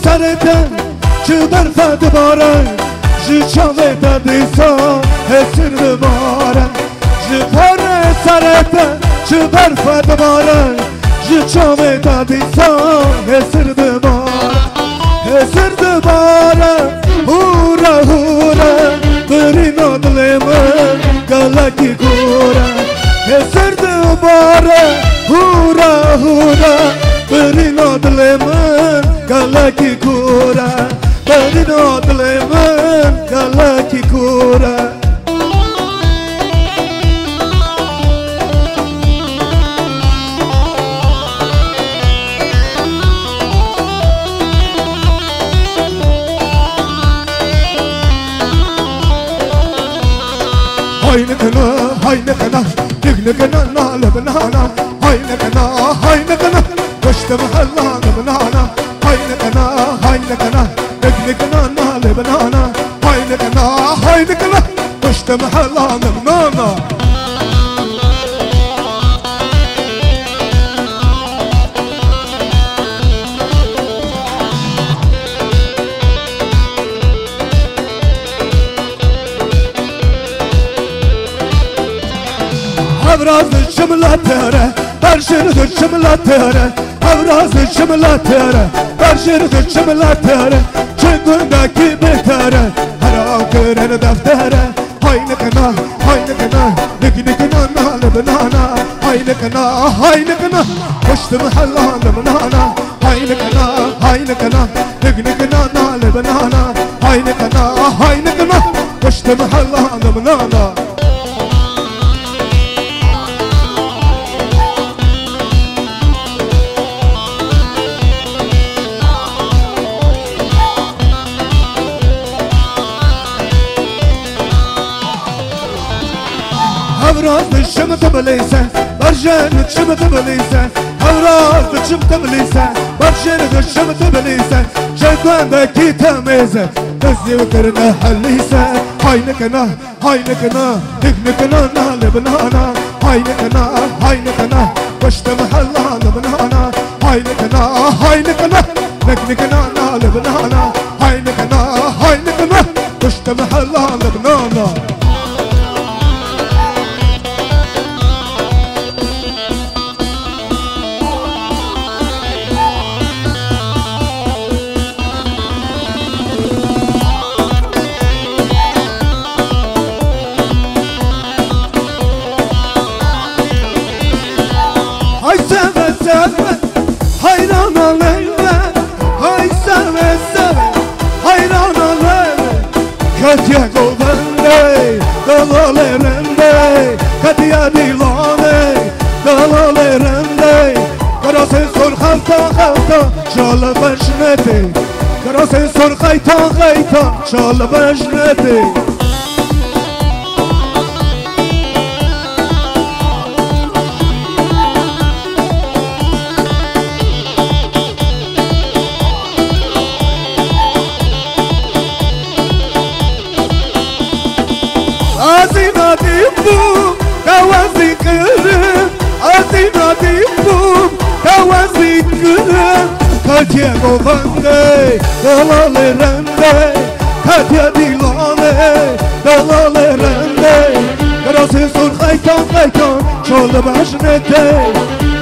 سرتن چه برف دباره جی چاوه دیسا هسر دباره جی پر سرتن چه برف دباره جی چاوه دیسا هسر دباره هسر دباره هورا هورا برین دلمه گلکی گوره هسر دباره هورا هورا برین قالك كورة بني نوض لمن قالك كورة هاي نكنا هاي نكنا نقلقنا نعلبنا هاي نكنا هاي نكنا واشتبه الله هاي نكنا نكنا نال بنانا هاي نكنا هاي نكنا وشت محلا بنانا ابراز شملاتره برشر شملاتره ابراز شملاتره برشر شملاتره چگونه کی بهتره هر کرن دفتره های نکنا های نکنا نک نکنا نال بنانا های نکنا های نکنا پشت محلان بنانا های نکنا های نکنا نک نکنا نال بنانا های نکنا های نکنا پشت محلان بنانا الشم تبليسة برجان الشم تبليسة أبراز الشم تبليسة برجان الشم تبليسة شيطان ذكي تميزة تزي وكرنا حليسة هاي نكنا هاي نكنا نك نكنا نال بنانا هاي نكنا هاي نكنا وشت محلا بنانا هاي نكنا هاي نكنا نك نكنا نال بنانا هاي نكنا هاي نكنا وشت محلا بنانا كراسي سر خلطة خلطة شال بجنتي كراسي سر غيطة غيطة شال بجنتي عظيم عظيم بو كوازي كرم عظيم kawazi gülü Katya govande dalale rende Katya dilale dalale rende Krasi sur khaytan khaytan çol bajnete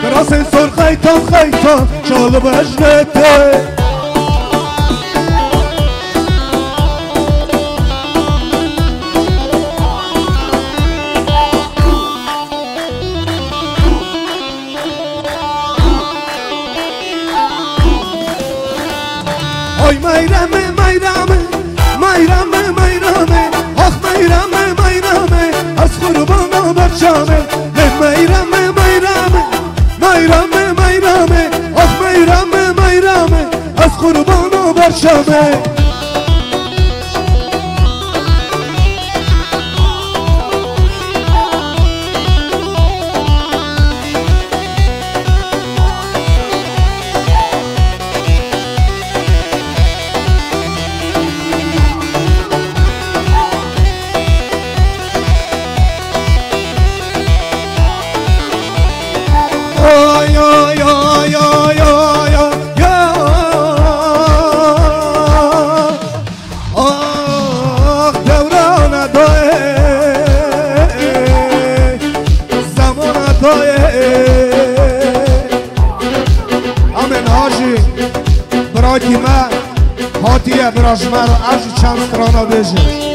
Krasi sur khaytan khaytan çol bajnete Ahmet canım Hey meyrame meyrame Meyrame meyrame Ah meyrame meyrame Az kurbanı barşame Pra uma beijinho.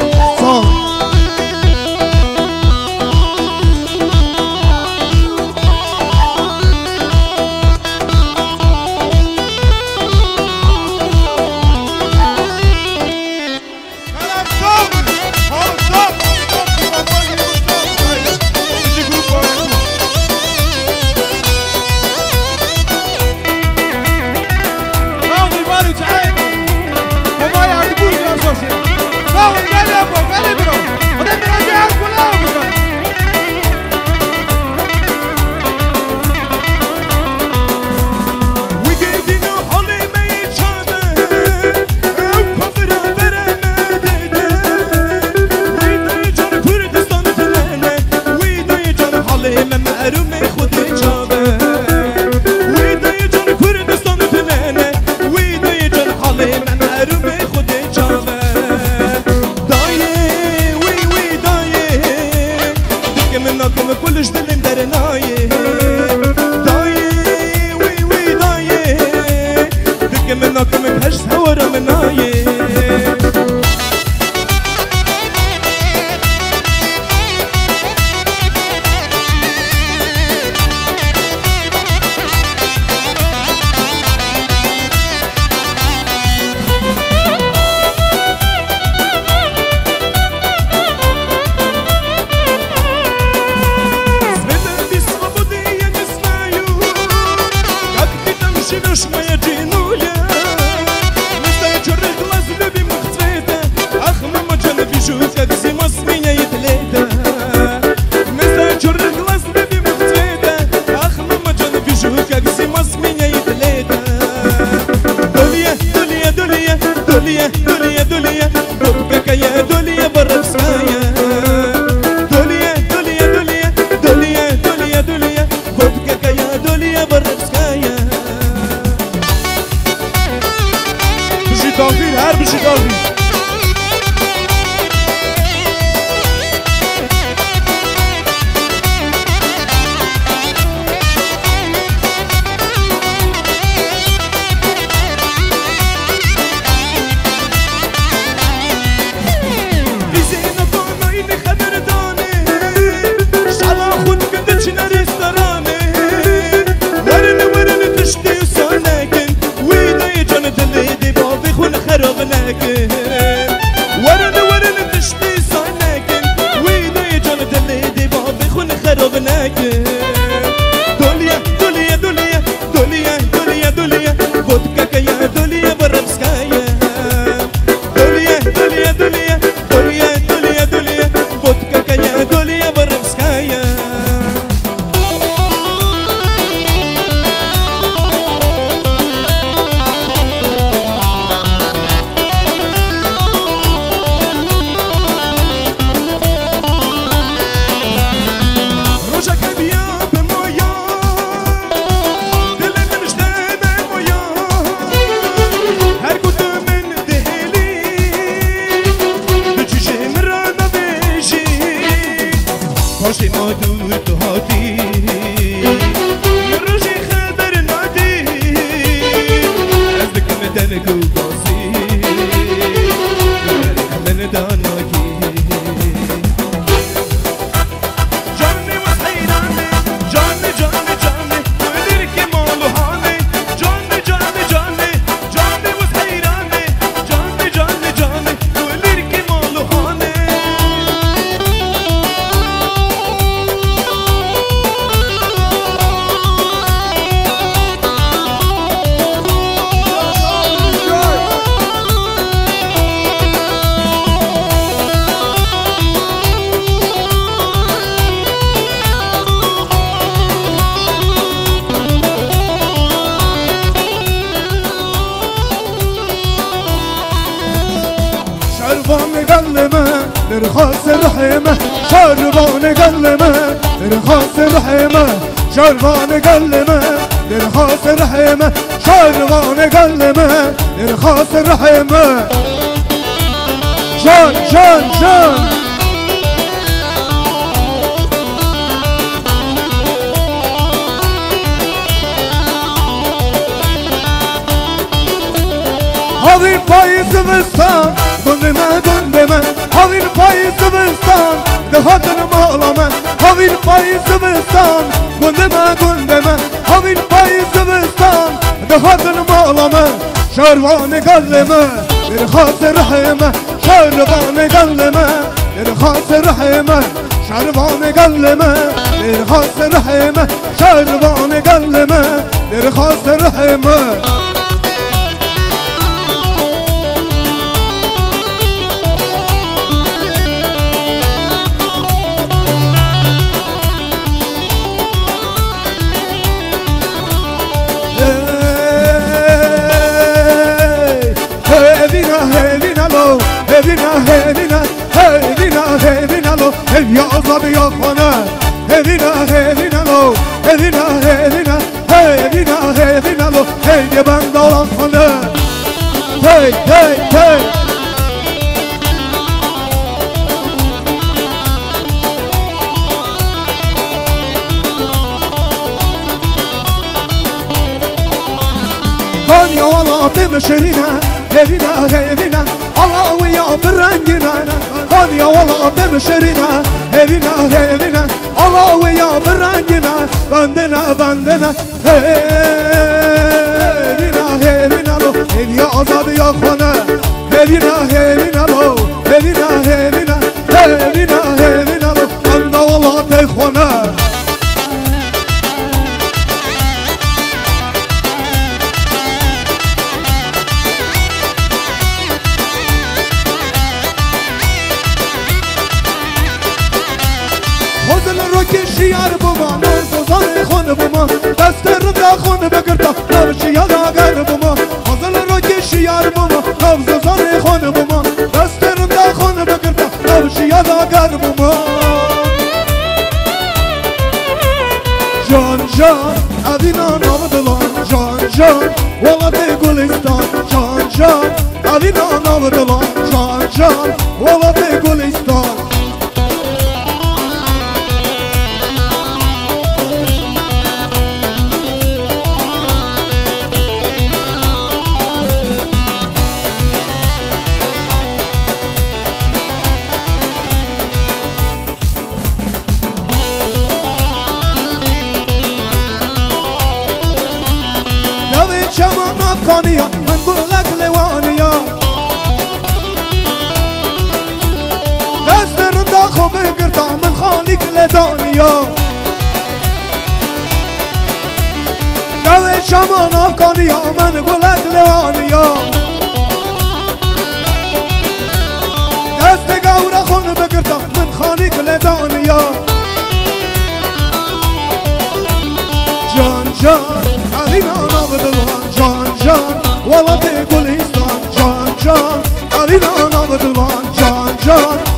هدينا هدينا هدينا هدينا لو. يا أصاب يا خنا هدينا هدينا لو. هدينا هدينا هدينا هدينا لو. هدي بند الله خنا هي هي هي دنيا والله بمشرنا هدينا هدينا altın rengine Hadi ya valla demişerine Evine evine. Allah'ı ya bir rengine Bendine bendine Evine evine Evine azabı yok bana. Evine evine خون بگرتا نوشی یادا گر بوما خذ الروكي شيار بوما نوزوزان خون بوما دست ردا خون بگرتا نوشی یادا گر بوما جان جان ادینا نام دلان. جان جان به گلستان. جان جان ادینا نام دلان. جان جان به گلستان. نوی چمان افغانیا من بلک لیوانیا دست گورا خون بگرتا من خالیک لدانیا جان جان علينا نبض الوان جان جان تقول إسلام جان جان علينا نبض الوان جان جان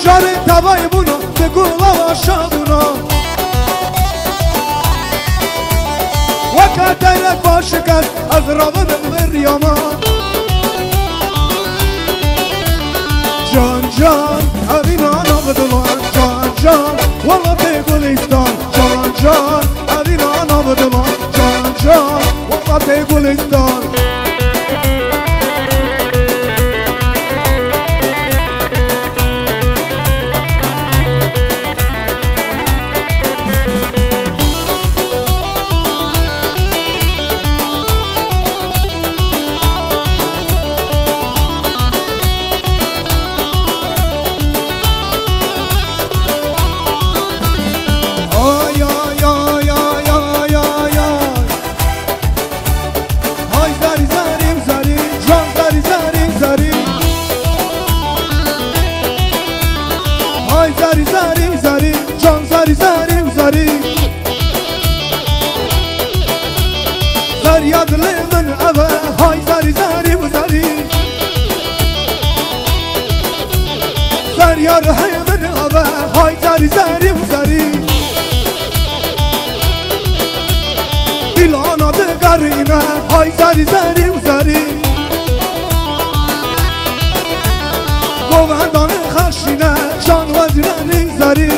أبي جاري تباي بنا بقول الله شابنا وقتلك ما شكست أضرب في اليوم جان جان أبينا نبضلان جان جان والله في گلستان جان جان أبينا نبضلان جان جان والله في گلستان زری زری ایلانا ده قرینه های زری زری زری گوهندان خشینه شان وزیره نیزری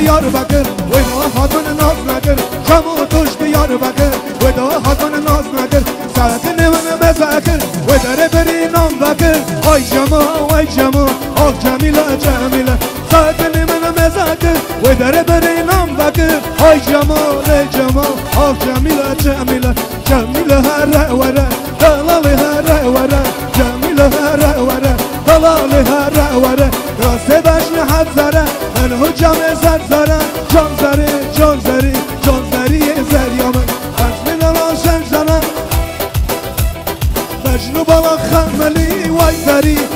Diyarbakır Veda hatun naz nedir Kamu tuş Diyarbakır Veda hatun naz nedir Saatin evine bezakir Veda reberi nam bakır Ay cama ay cama Ah Cemile Cemile. Saatin evine bezakir Veda reberi nam bakır Ay cama ay cama Ah Cemile Cemile. Cemile her evere Dalali her evere Cemile her evere Dalali her evere Rastı başlı hatzara Ben hocam ezer. París